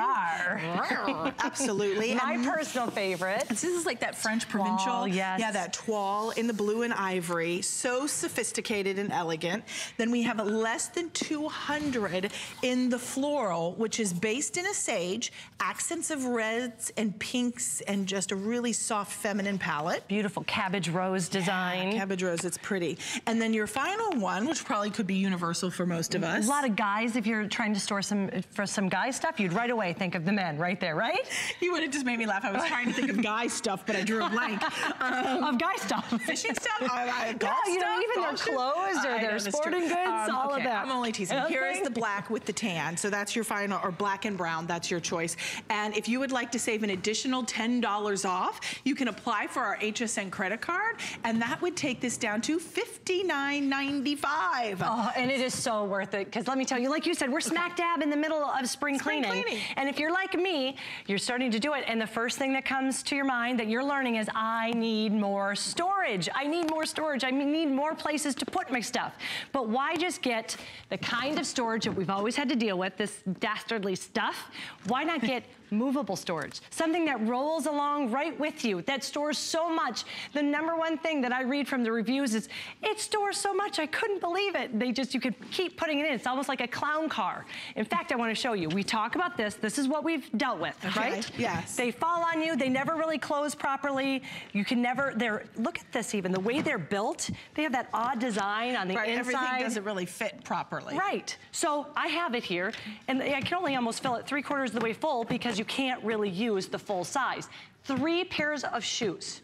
Rawr. Absolutely. My and personal favorite. This is like that French provincial. yes. Yeah, that toile in the blue and ivory. So sophisticated and elegant. Then we have less than 200 in the floral, which is based in a sage, accents of reds and pinks, and just a really soft feminine palette. Beautiful cabbage rose design. Yeah, cabbage rose, it's pretty. And then your final one, which probably could be universal for most of us. A lot of guys, if you're trying to store some for some guy stuff, you'd right away think of the men right there, right? You would have just made me laugh. I was trying to think of guy stuff, but I drew a blank. Um, of guy stuff. Fishing stuff? I, I, yeah, you know, even their clothes or their sporting goods, um, all okay, of that. I'm only teasing. Okay. Here is the black with the tan. So that's your final, or black and brown, that's your choice. And if you would like to save an additional $10 off, you can apply for our HSN credit card, and that would take this down to $59.95. Oh, and it is so worth it, because let me tell you, like you said, we're smack dab in the middle of spring, spring cleaning. cleaning. And if you're like me, you're starting to do it, and the first thing that comes to your mind that you're learning is I need more storage. I need more storage. I need more places to put my stuff. But why just get the kind of storage that we've always had to deal with, this dastardly stuff? Why not get movable storage, something that rolls along right with you, that stores so much. The number one thing that I read from the reviews is, it stores so much, I couldn't believe it. They just, you could keep putting it in. It's almost like a clown car. In fact, I wanna show you, we talk about this, this is what we've dealt with, Okay, right? yes. They fall on you, they never really close properly. You can never, they're, look at this even, the way they're built, they have that odd design on the Right, inside. everything doesn't really fit properly. Right. So I have it here, and I can only almost fill it three quarters of the way full because you can't really use the full size. Three pairs of shoes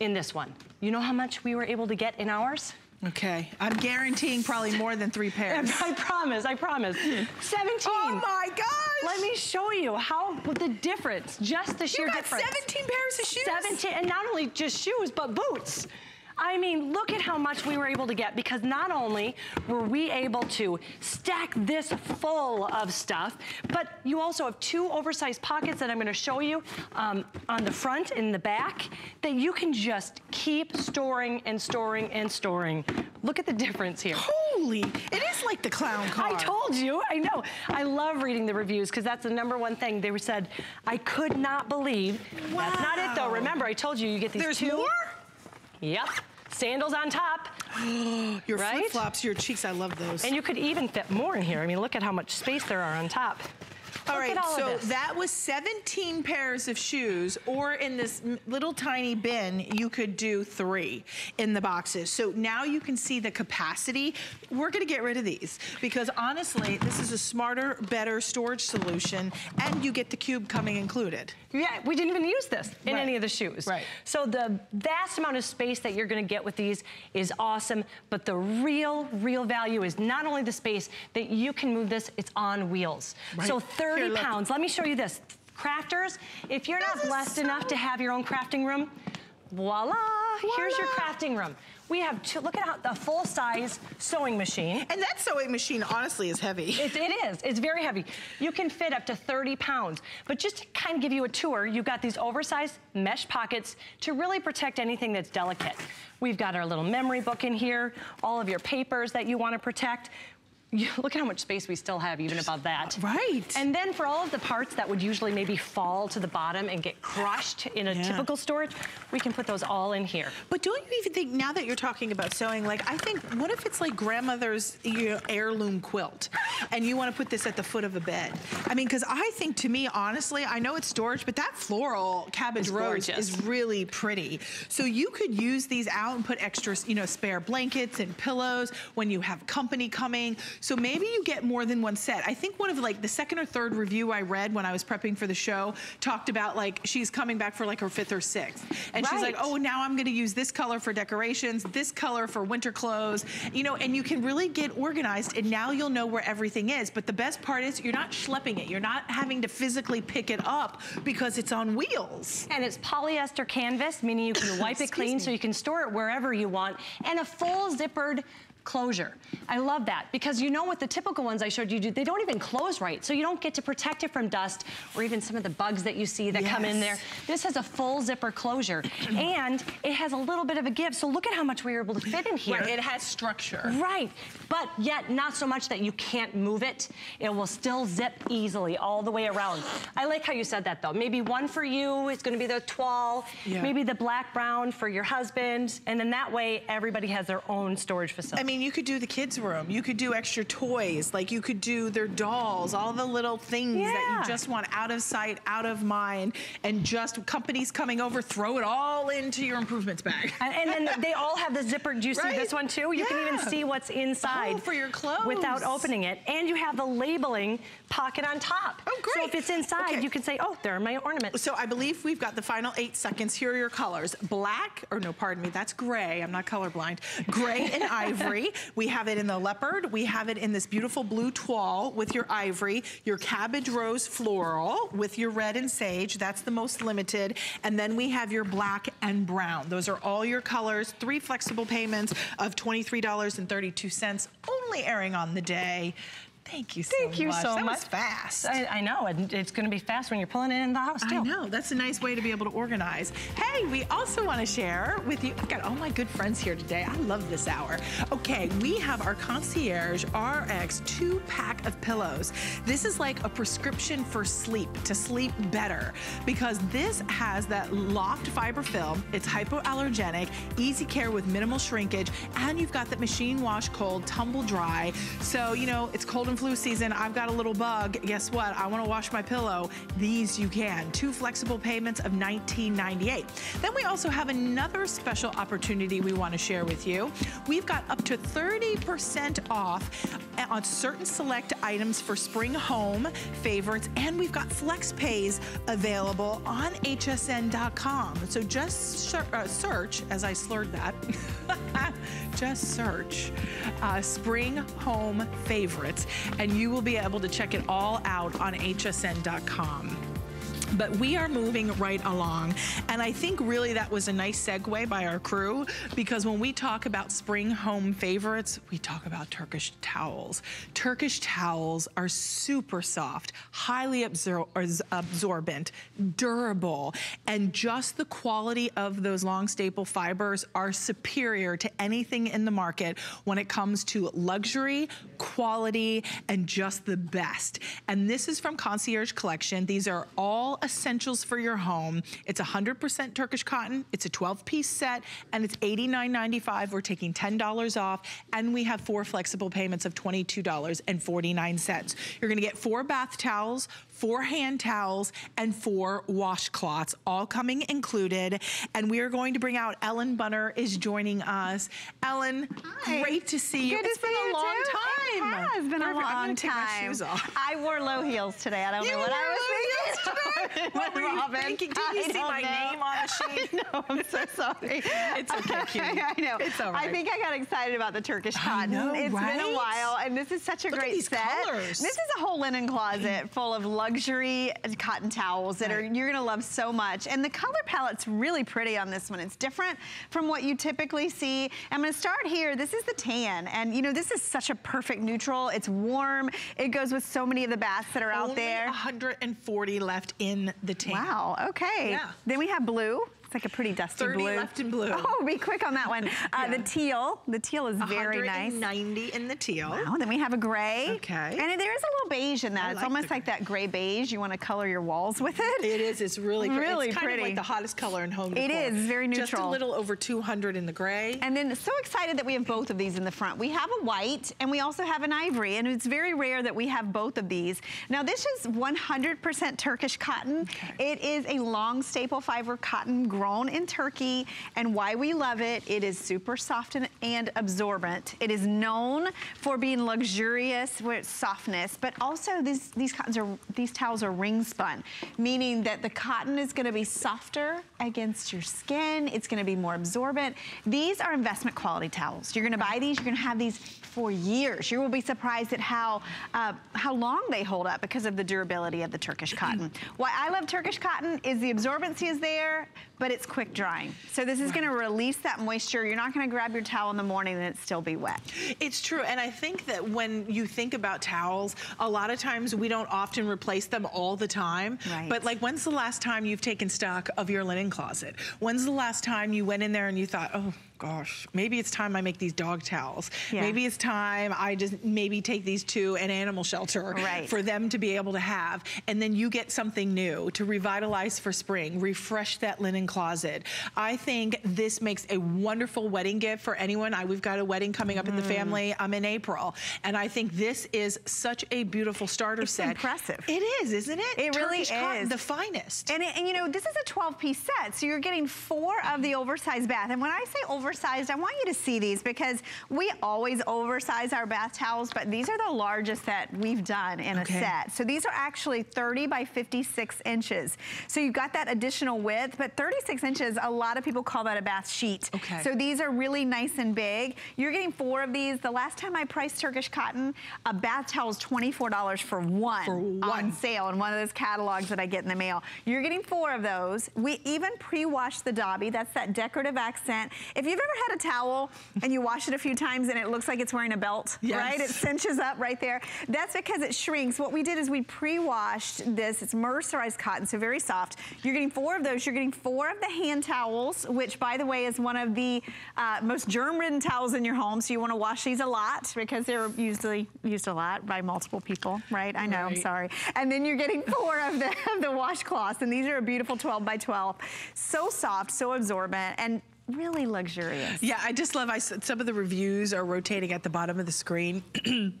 in this one. You know how much we were able to get in ours? Okay, I'm guaranteeing probably more than three pairs. I promise, I promise. 17. Oh my gosh! Let me show you how, the difference, just the sheer difference. You got difference. 17 pairs of shoes? 17, and not only just shoes, but boots. I mean, look at how much we were able to get because not only were we able to stack this full of stuff, but you also have two oversized pockets that I'm gonna show you um, on the front and the back that you can just keep storing and storing and storing. Look at the difference here. Holy, it is like the clown car. I told you, I know. I love reading the reviews because that's the number one thing. They said, I could not believe. That's not it though. Remember, I told you, you get these There's two. more? Yep. Sandals on top. Your right? flip-flops, your cheeks, I love those. And you could even fit more in here. I mean, look at how much space there are on top. All Look right, all so that was 17 pairs of shoes, or in this little tiny bin, you could do three in the boxes. So now you can see the capacity. We're gonna get rid of these because honestly, this is a smarter, better storage solution, and you get the cube coming included. Yeah, we didn't even use this in Right. any of the shoes. Right. So the vast amount of space that you're gonna get with these is awesome, but the real, real value is not only the space that you can move this, it's on wheels. Right. So 30 Here, pounds. Let me show you this. Crafters, if you're not This is blessed enough to have your own crafting room, voila, here's your crafting room. We have two, look at how the full size sewing machine. And that sewing machine honestly is heavy. It, it is. It's very heavy. You can fit up to 30 pounds. But just to kind of give you a tour, you've got these oversized mesh pockets to really protect anything that's delicate. We've got our little memory book in here, all of your papers that you want to protect. You, look at how much space we still have even above that. Right. And then for all of the parts that would usually maybe fall to the bottom and get crushed in a Yeah. typical storage, we can put those all in here. But don't you even think, now that you're talking about sewing, like I think, what if it's like grandmother's you know, heirloom quilt and you want to put this at the foot of a bed? I mean, because I think to me, honestly, I know it's storage, but that floral cabbage It's rose gorgeous. is really pretty. So you could use these out and put extra, you know, spare blankets and pillows when you have company coming. So maybe you get more than one set. I think one of like the second or third review I read when I was prepping for the show talked about like she's coming back for like her fifth or sixth. And she's like, oh, now I'm gonna use this color for decorations, this color for winter clothes, you know, and you can really get organized and now you'll know where everything is. But the best part is you're not schlepping it. You're not having to physically pick it up because it's on wheels. And it's polyester canvas, meaning you can wipe it clean me. so you can store it wherever you want, and a full zippered closure. I love that because you know what the typical ones I showed you do, they don't even close right. So you don't get to protect it from dust or even some of the bugs that you see that come in there. This has a full zipper closure and it has a little bit of a give. So look at how much we were able to fit in here. Right, it has structure. Right, but yet not so much that you can't move it. It will still zip easily all the way around. I like how you said that though. Maybe one for you is gonna be the toile, Yeah. maybe the black brown for your husband, and then that way everybody has their own storage facility. I mean, you could do the kids' room. You could do extra toys. Like you could do their dolls, all the little things that you just want out of sight, out of mind, and just companies coming over, throw it all into your improvements bag. And, and then they all have the zipper. Do you see Right? this one too? You can even see what's inside Oh, for your clothes. without opening it. And you have the labeling pocket on top. Oh, great. So if it's inside, Okay. you can say, oh, there are my ornaments. So I believe we've got the final eight seconds. Here are your colors. Black, or no, pardon me, that's gray. I'm not colorblind. Gray and ivory. We have it in the leopard. We have it in this beautiful blue toile with your ivory, your cabbage rose floral with your red and sage. That's the most limited. And then we have your black and brown. Those are all your colors. Three flexible payments of $23.32, only airing on the day. Thank you so Thank you much. so that much. fast. I, I know, and it's going to be fast when you're pulling it in the house too. I know, that's a nice way to be able to organize. Hey, we also want to share with you, I've got all my good friends here today. I love this hour. Okay, we have our Concierge RX two pack of pillows. This is like a prescription for sleep, to sleep better, because this has that loft fiber fill. It's hypoallergenic, easy care with minimal shrinkage, and you've got that machine wash cold, tumble dry. So, you know, it's cold and flu season. I've got a little bug. Guess what? I want to wash my pillow. These you can. Two flexible payments of $19.98. Then we also have another special opportunity we want to share with you. We've got up to 30% off on certain select items for spring home favorites, and we've got flex pays available on hsn.com. So just uh, search, as I slurred that, just search uh, spring home favorites, and you will be able to check it all out on hsn.com. But we are moving right along. And I think really that was a nice segue by our crew because when we talk about spring home favorites, we talk about Turkish towels. Turkish towels are super soft, highly absor absorbent, durable, and just the quality of those long staple fibers are superior to anything in the market when it comes to luxury, quality, and just the best. And this is from Concierge Collection. These are all essentials for your home. It's 100% Turkish cotton. It's a 12-piece set, and it's $89.95. We're taking $10 off, and we have four flexible payments of $22.49. You're gonna get four bath towels, four hand towels, and four washcloths, all coming included. And we are going to bring out Ellen Bunner is joining us. Ellen, Hi. great to see you. Good It's to been a long too. time. It has been Perfect. a long gonna take my time. shoes off. I wore low heels today. I don't You know what I was thinking. What were you Robin, thinking? Did you I see my know. name on the sheet? I know. I'm so sorry. It's okay, cutie. I know. It's all right. I think I got excited about the Turkish I cotton. know, It's been a while, and this is such a Look at great these set. colors. This is a whole linen closet full of luxury cotton towels that are you're gonna love so much. And the color palette's really pretty on this one. It's different from what you typically see. I'm gonna start here. This is the tan, and you know this is such a perfect neutral. It's warm. It goes with so many of the baths that are out Only there. 140 left in the tank. Wow, okay. Yeah. Then we have blue. It's like a pretty dusty 30 blue. left in blue. Oh, be quick on that one. Uh, Yeah. The teal. The teal is very nice. 190 in the teal. Wow, then we have a gray. Okay. And there is a little beige in that. I it's like almost like that gray beige. You want to color your walls with it. It is. It's really pretty. Really it's kind pretty. of like the hottest color in home decor. It is. very neutral. Just a little over 200 in the gray. And then so excited that we have both of these in the front. We have a white and we also have an ivory and it's very rare that we have both of these. Now this is 100% Turkish cotton. It is a long staple fiber cotton grown in Turkey and why we love it, it is super soft and, and absorbent. It is known for being luxurious with softness, but also these, these cottons are, these towels are ring spun, meaning that the cotton is gonna be softer against your skin. It's gonna be more absorbent. These are investment quality towels. You're gonna buy these, you're gonna have these for years. You will be surprised at how, uh, how long they hold up because of the durability of the Turkish cotton. Why I love Turkish cotton is the absorbency is there, but it's quick drying. So this is gonna release that moisture. You're not gonna grab your towel in the morning and it still be wet. It's true, and I think that when you think about towels, a lot of times we don't often replace them all the time. Right. But like, when's the last time you've taken stock of your linen closet? When's the last time you went in there and you thought, oh, gosh, maybe it's time I make these dog towels. Yeah. Maybe it's time I just maybe take these to an animal shelter Right. for them to be able to have. And then you get something new to revitalize for spring, refresh that linen closet. I think this makes a wonderful wedding gift for anyone. I, we've got a wedding coming up in the Mm. family um, in April. And I think this is such a beautiful starter It's set. impressive. It is, isn't it? It really Turkish cotton, is. the finest. And, it, and you know, this is a 12 piece set, so you're getting four of the oversized bath. And when I say oversized, I want you to see these because we always oversize our bath towels, but these are the largest that we've done in Okay. a set. So these are actually 30 by 56 inches. So you've got that additional width, but 36 inches, a lot of people call that a bath sheet. Okay. So these are really nice and big. You're getting four of these. The last time I priced Turkish cotton, a bath towel is $24 for one, For on one. sale in one of those catalogs that I get in the mail. You're getting four of those. We even pre-washed the Dobby. That's that decorative accent. If you you ever had a towel and you wash it a few times and it looks like it's wearing a belt, Yes. right? It cinches up right there. That's because it shrinks. What we did is we pre-washed this. It's mercerized cotton, so very soft. You're getting four of those. You're getting four of the hand towels, which by the way is one of the uh, most germ-ridden towels in your home. So you want to wash these a lot because they're usually used a lot by multiple people, right? I know, I'm sorry. And then you're getting four of the, of the washcloths, and these are a beautiful 12 by 12. So soft, so absorbent, and really luxurious. Yeah, I just love, I, some of the reviews are rotating at the bottom of the screen.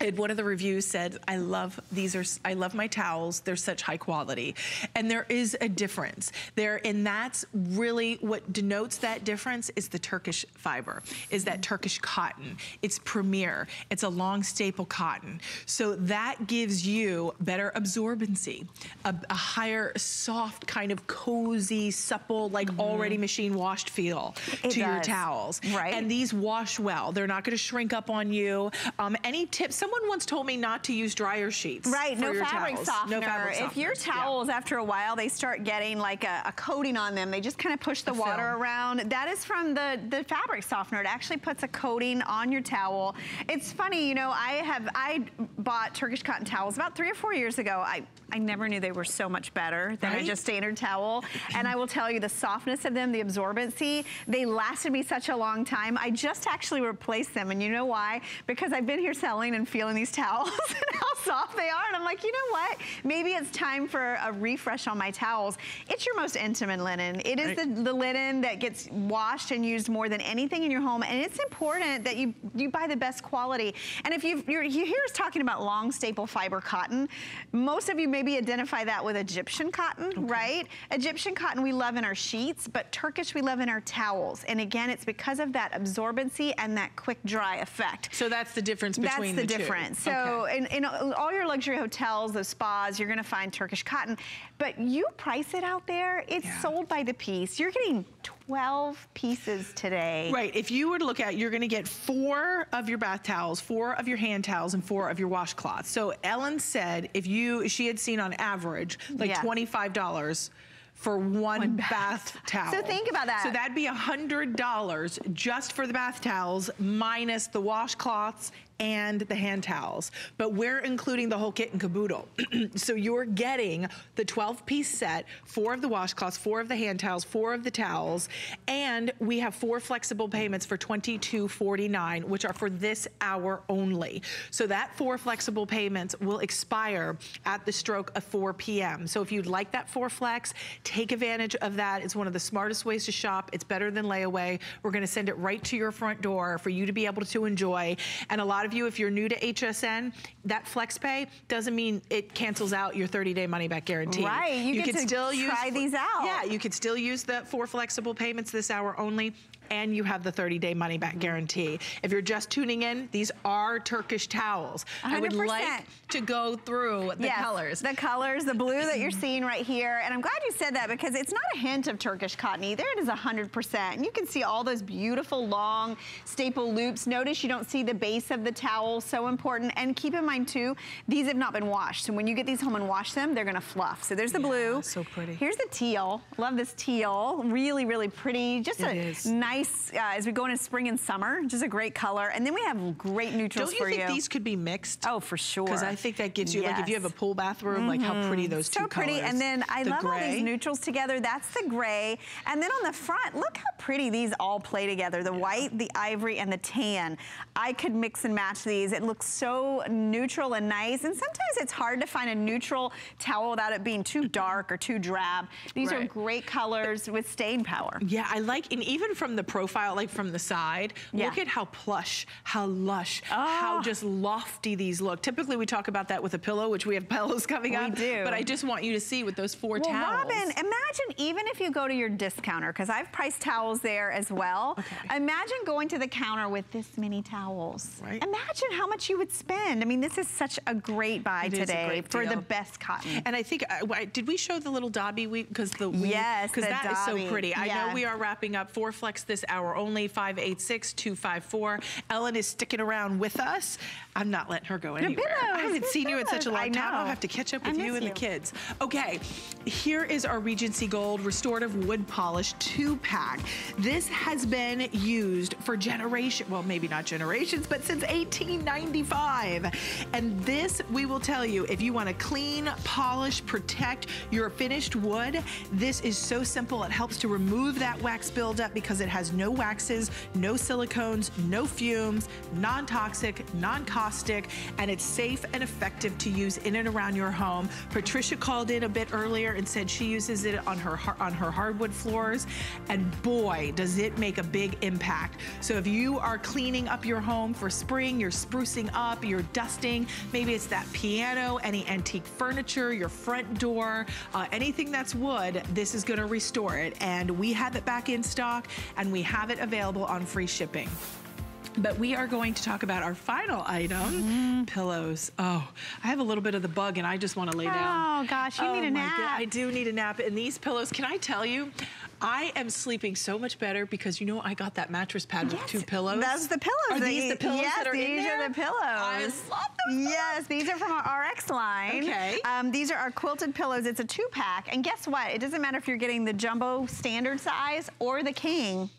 And one of the reviews said, I love these are, I love my towels. They're such high quality. And there is a difference there. And that's really what denotes that difference is the Turkish fiber, is that Turkish cotton. It's premier. It's a long staple cotton. So that gives you better absorbency, a, a higher soft kind of cozy, supple, like already machine washed feel It to your towels. Right. And these wash well. They're not gonna shrink up on you. Um, any tips? Someone once told me not to use dryer sheets. Right, no fabric, towels. softener. No fabric If your softeners, yeah. towels, after a while, they start getting like a, a coating on them, they just kind of push the water film. around. That is from the, the fabric softener. It actually puts a coating on your towel. It's funny, you know, I have, I bought Turkish cotton towels about three or four years ago. I, I never knew they were so much better than Right? a just standard towel. and I will tell you the softness of them, the absorbency, they lasted me such a long time. I just actually replaced them. And you know why? Because I've been here selling and feeling these towels and how soft they are. And I'm like, you know what? Maybe it's time for a refresh on my towels. It's your most intimate linen. It is Right. the, the linen that gets washed and used more than anything in your home. And it's important that you, you buy the best quality. And if you've, you're, you hear us talking about long staple fiber cotton, most of you maybe identify that with Egyptian cotton, right? Egyptian cotton we love in our sheets, but Turkish we love in our towels. And again, it's because of that absorbency and that quick dry effect. So that's the difference between That's the, two. Difference. So Okay. in, in all your luxury hotels, those spas, you're gonna find Turkish cotton. But you price it out there, it's sold by the piece. You're getting 12 pieces today. Right, if you were to look at, you're gonna get four of your bath towels, four of your hand towels, and four of your washcloths. So Ellen said if you, she had seen on average like Yeah. $25 for one, bath. towel. So think about that. So that'd be $100 just for the bath towels minus the washcloths and the hand towels. But we're including the whole kit and caboodle. so you're getting the 12 piece set, four of the washcloths, four of the hand towels, four of the towels, and we have four flexible payments for $22.49, which are for this hour only. So that four flexible payments will expire at the stroke of 4 p.m. So if you'd like that four flex, take advantage of that. It's one of the smartest ways to shop. It's better than layaway. We're gonna send it right to your front door for you to be able to enjoy. And a lot of you, if you're new to HSN, that flex pay doesn't mean it cancels out your 30-day money-back guarantee. Right, you get could to still try use, these out. Yeah, you could still use the four flexible payments this hour only and you have the 30-day money-back mm-hmm. guarantee. If you're just tuning in, these are Turkish towels. I would like to go through the Yes, colors. The colors, the blue that you're seeing right here. And I'm glad you said that because it's not a hint of Turkish cotton either. It is 100%. And you can see all those beautiful long staple loops. Notice you don't see the base of the towel, so important. And keep in mind too, these have not been washed. So when you get these home and wash them, they're gonna fluff. So there's the blue. so pretty. Here's the teal. Love this teal. Really, really pretty. Just It a is. nice, uh, as we go into spring and summer, just a great color. And then we have great neutrals Don't you for think you. these could be mixed? Oh, for sure. Because I think that gives you, like if you have a pool bathroom, like how pretty those so two pretty. colors. And then I The love all these neutrals together. That's the gray. And then on the front, look how pretty these all play together. The white, the ivory, and the tan. I could mix and match these. It looks so neutral and nice. And sometimes it's hard to find a neutral towel without it being too dark or too drab. These are great colors with staying power. Yeah, I like, and even from the profile, like from the side, Yeah. look at how plush, how lush, how Oh. just lofty these look. Typically, we talk about that with a pillow, which we have pillows coming We up. do. But I just want you to see with those four Well, towels. Robin, imagine even if you go to your discounter, because I've priced towels there as well. Imagine going to the counter with this many towels. Right. Imagine how much you would spend. I mean, this is such a great buy It is today great for the best cotton. And I think, uh, did we show the little Dobby? Because the we, Yes, because that is Dobby. so pretty. I Yeah. know we are wrapping up four flex this this hour only, 586-254. Ellen is sticking around with us. I'm not letting her go anywhere. I haven't seen you in such a long I time. I'll have to catch up with you and the kids. Okay, here is our Regency Gold Restorative Wood Polish two pack. This has been used for generation, well, maybe not generations, but since 1895. And this, we will tell you, if you want to clean, polish, protect your finished wood, this is so simple. It helps to remove that wax buildup because it has no waxes, no silicones, no fumes, non-toxic, non-caustic, and it's safe and effective to use in and around your home. Patricia called in a bit earlier and said she uses it on her on her hardwood floors, and boy, does it make a big impact. So if you are cleaning up your home for spring, you're sprucing up, you're dusting, maybe it's that piano, any antique furniture, your front door, uh, anything that's wood, this is gonna restore it. And we have it back in stock and we have it available on free shipping. But we are going to talk about our final item, Mm-hmm. pillows. Oh, I have a little bit of the bug and I just want to lay down. Oh, gosh, you need a nap. God, I do need a nap. And these pillows, can I tell you, I am sleeping so much better because you know I got that mattress pad with two pillows. That's the pillows. Are these you- the pillows yes, that are in there? Yes, these are the pillows. I love those Yes, these are from our RX line. Okay. Um, these are our quilted pillows. It's a two pack, and guess what? It doesn't matter if you're getting the jumbo standard size or the king.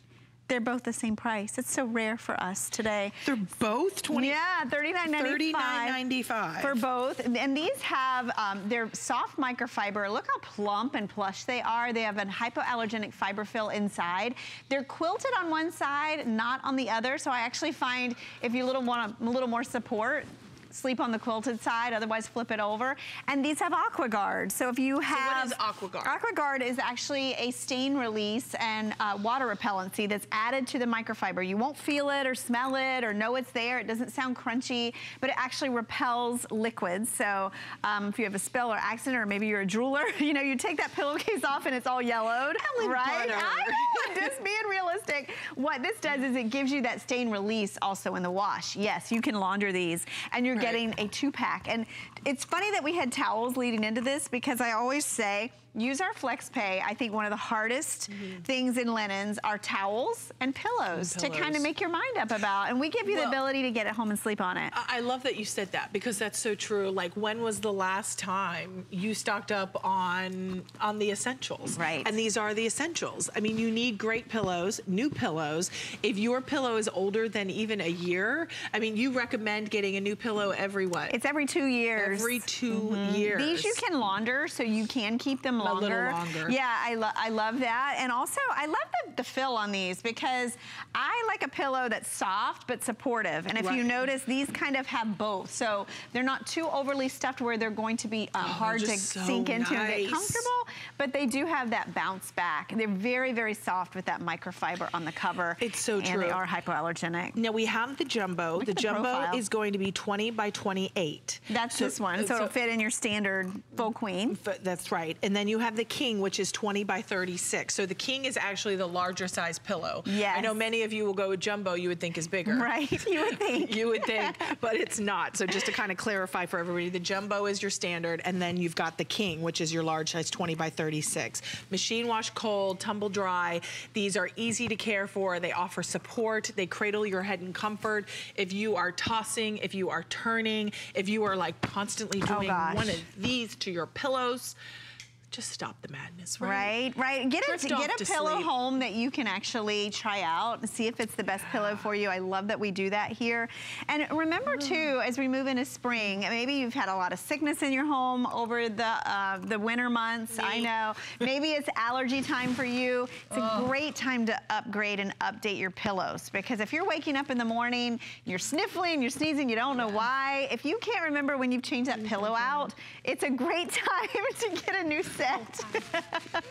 They're both the same price. It's so rare for us today. They're both 20 Yeah, $39.95. $39.95. For both. And these have, um, they're soft microfiber. Look how plump and plush they are. They have a hypoallergenic fiber fill inside. They're quilted on one side, not on the other. So I actually find if you little want a, a little more support, sleep on the quilted side, otherwise flip it over. And these have AquaGuard. So if you have... is AquaGuard? AquaGuard is actually a stain release and uh, water repellency that's added to the microfiber. You won't feel it or smell it or know it's there. It doesn't sound crunchy, but it actually repels liquids. So um, if you have a spill or accident or maybe you're a drooler, you know, you take that pillowcase off and it's all yellowed, Ellen right? Butter. I know, just being realistic. What this does is it gives you that stain release also in the wash. Yes, you can launder these and you're getting a two pack. And it's funny that we had towels leading into this because I always say, use our flex pay. I think one of the hardest mm-hmm. things in linens are towels and pillows, to pillows. kind of make your mind up about. And we give you the ability to get it home and sleep on it. I love that you said that because that's so true. Like, when was the last time you stocked up on on the essentials? Right. And these are the essentials. I mean, you need great pillows, new pillows. If your pillow is older than even a year, I mean, you recommend getting a new pillow every what? It's every two years. Every 2 mm-hmm. years. These you can launder, so you can keep them longer. little longer. Yeah, I, lo I love that. And also, I love the, the fill on these because I like a pillow that's soft but supportive. And if you notice, these kind of have both. So they're not too overly stuffed where they're going to be um, hard to Oh, so sink into and get comfortable, but they do have that bounce back. They're very, very soft with that microfiber on the cover. It's so and true. they are hypoallergenic. Now we have the jumbo. Look the jumbo profile. is going to be 20 by 28. That's So- this one, so, it'll fit in your standard full queen. That's right. And then you have the king, which is 20 by 36. So the king is actually the larger size pillow. Yes. I know many of you will go with jumbo, you would think is bigger. Right, you would think. you would think, but it's not. So just to kind of clarify for everybody, the jumbo is your standard, and then you've got the king, which is your large size 20 by 36. Machine wash cold, tumble dry. These are easy to care for. They offer support. They cradle your head in comfort. If you are tossing, if you are turning, if you are like constantly Oh, doing gosh. one of these to your pillows, just stop the madness, right? Right, right. Get a get a pillow sleep. home that you can actually try out and see if it's the best pillow for you. I love that we do that here. And remember too, as we move into spring, maybe you've had a lot of sickness in your home over the uh, the winter months. I know. Maybe it's allergy time for you. It's a great time to upgrade and update your pillows because if you're waking up in the morning, you're sniffling, you're sneezing, you don't know why. If you can't remember when you've changed that pillow out, it's a great time to get a new set. and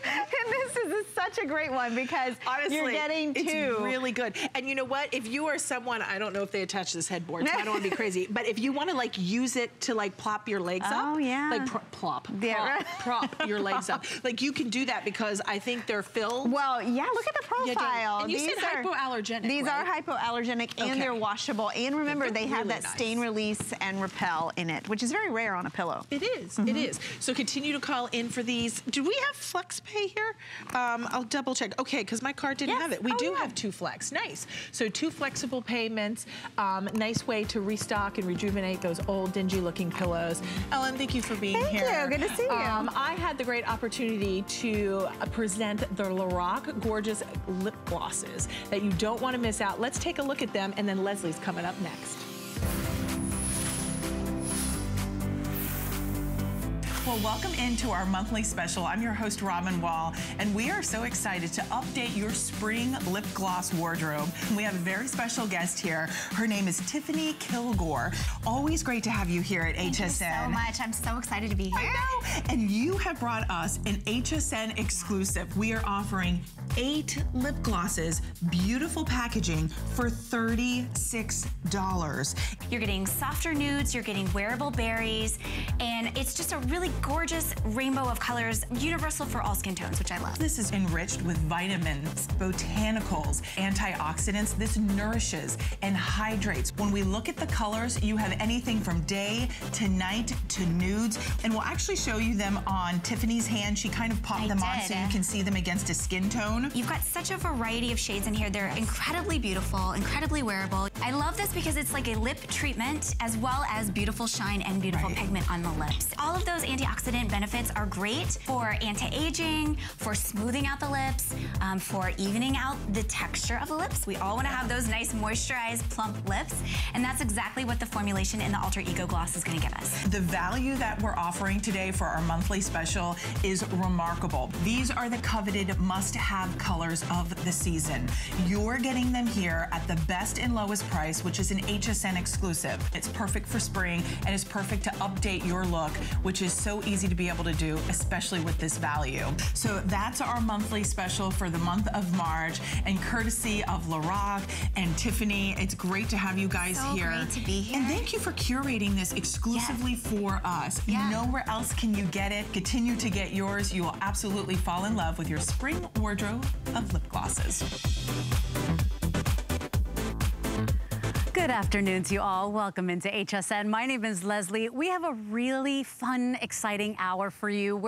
this is such a great one because Honestly, you're getting two. It's really good. And you know what? If you are someone, I don't know if they attach this headboard, so I don't want to be crazy, but if you want to like use it to like plop your legs up, Oh, yeah. like pro- plop, Yeah, prop, prop your legs up. Like you can do that because I think they're filled. Well, yeah, look at the profile. you said are- hypoallergenic, These right? are hypoallergenic and Okay. they're washable. And remember, They're they have that nice. stain release and repel in it, which is very rare on a pillow. It is, It mm-hmm. is. So continue to call in for these. These. Do we have flex pay here? Um, I'll double check. Okay, because my card didn't Yes. have it. We Oh, do yeah. have two flex. Nice. So two flexible payments. Um, nice way to restock and rejuvenate those old dingy looking pillows. Ellen, thank you for being Thank here. you. Good to see you. Um, I had the great opportunity to uh, present the Lorac Gorgeous Lip Glosses that you don't want to miss out. Let's take a look at them, and then Leslie's coming up next. Well, welcome into our monthly special. I'm your host, Robin Wall, and we are so excited to update your spring lip gloss wardrobe. We have a very special guest here. Her name is Tiffany Kilgore. Always great to have you here at Thank HSN. you so much. I'm so excited to be here. I know. And you have brought us an HSN exclusive. We are offering eight lip glosses, beautiful packaging for $36. You're getting softer nudes, you're getting wearable berries, and it's just a really gorgeous rainbow of colors, universal for all skin tones, which I love. This is enriched with vitamins, botanicals, antioxidants. This nourishes and hydrates. When we look at the colors, you have anything from day to night to nudes. And we'll actually show you them on Tiffany's hand. She kind of popped I them on so you can see them against a skin tone. You've got such a variety of shades in here. They're incredibly beautiful, incredibly wearable. I love this because it's like a lip treatment as well as beautiful shine and beautiful pigment on the lips. All of those antioxidant benefits are great for anti-aging, for smoothing out the lips, um, for evening out the texture of the lips. We all want to have those nice moisturized, plump lips, and that's exactly what the formulation in the Alter Ego Gloss is going to give us. The value that we're offering today for our monthly special is remarkable. These are the coveted must-have colors of the season. You're getting them here at the best and lowest price, which is an HSN exclusive. It's perfect for spring and it's perfect to update your look, which is so easy to be able to do, especially with this value. So that's our monthly special for the month of March and courtesy of Lorac and Tiffany. It's great to have you guys So here. great to be here. And thank you for curating this exclusively for us. Yeah. Nowhere else can you get it. Continue to get yours. You will absolutely fall in love with your spring wardrobe of lip glosses. Good afternoon to you all. Welcome into HSN. My name is Leslie. We have a really fun, exciting hour for you. We're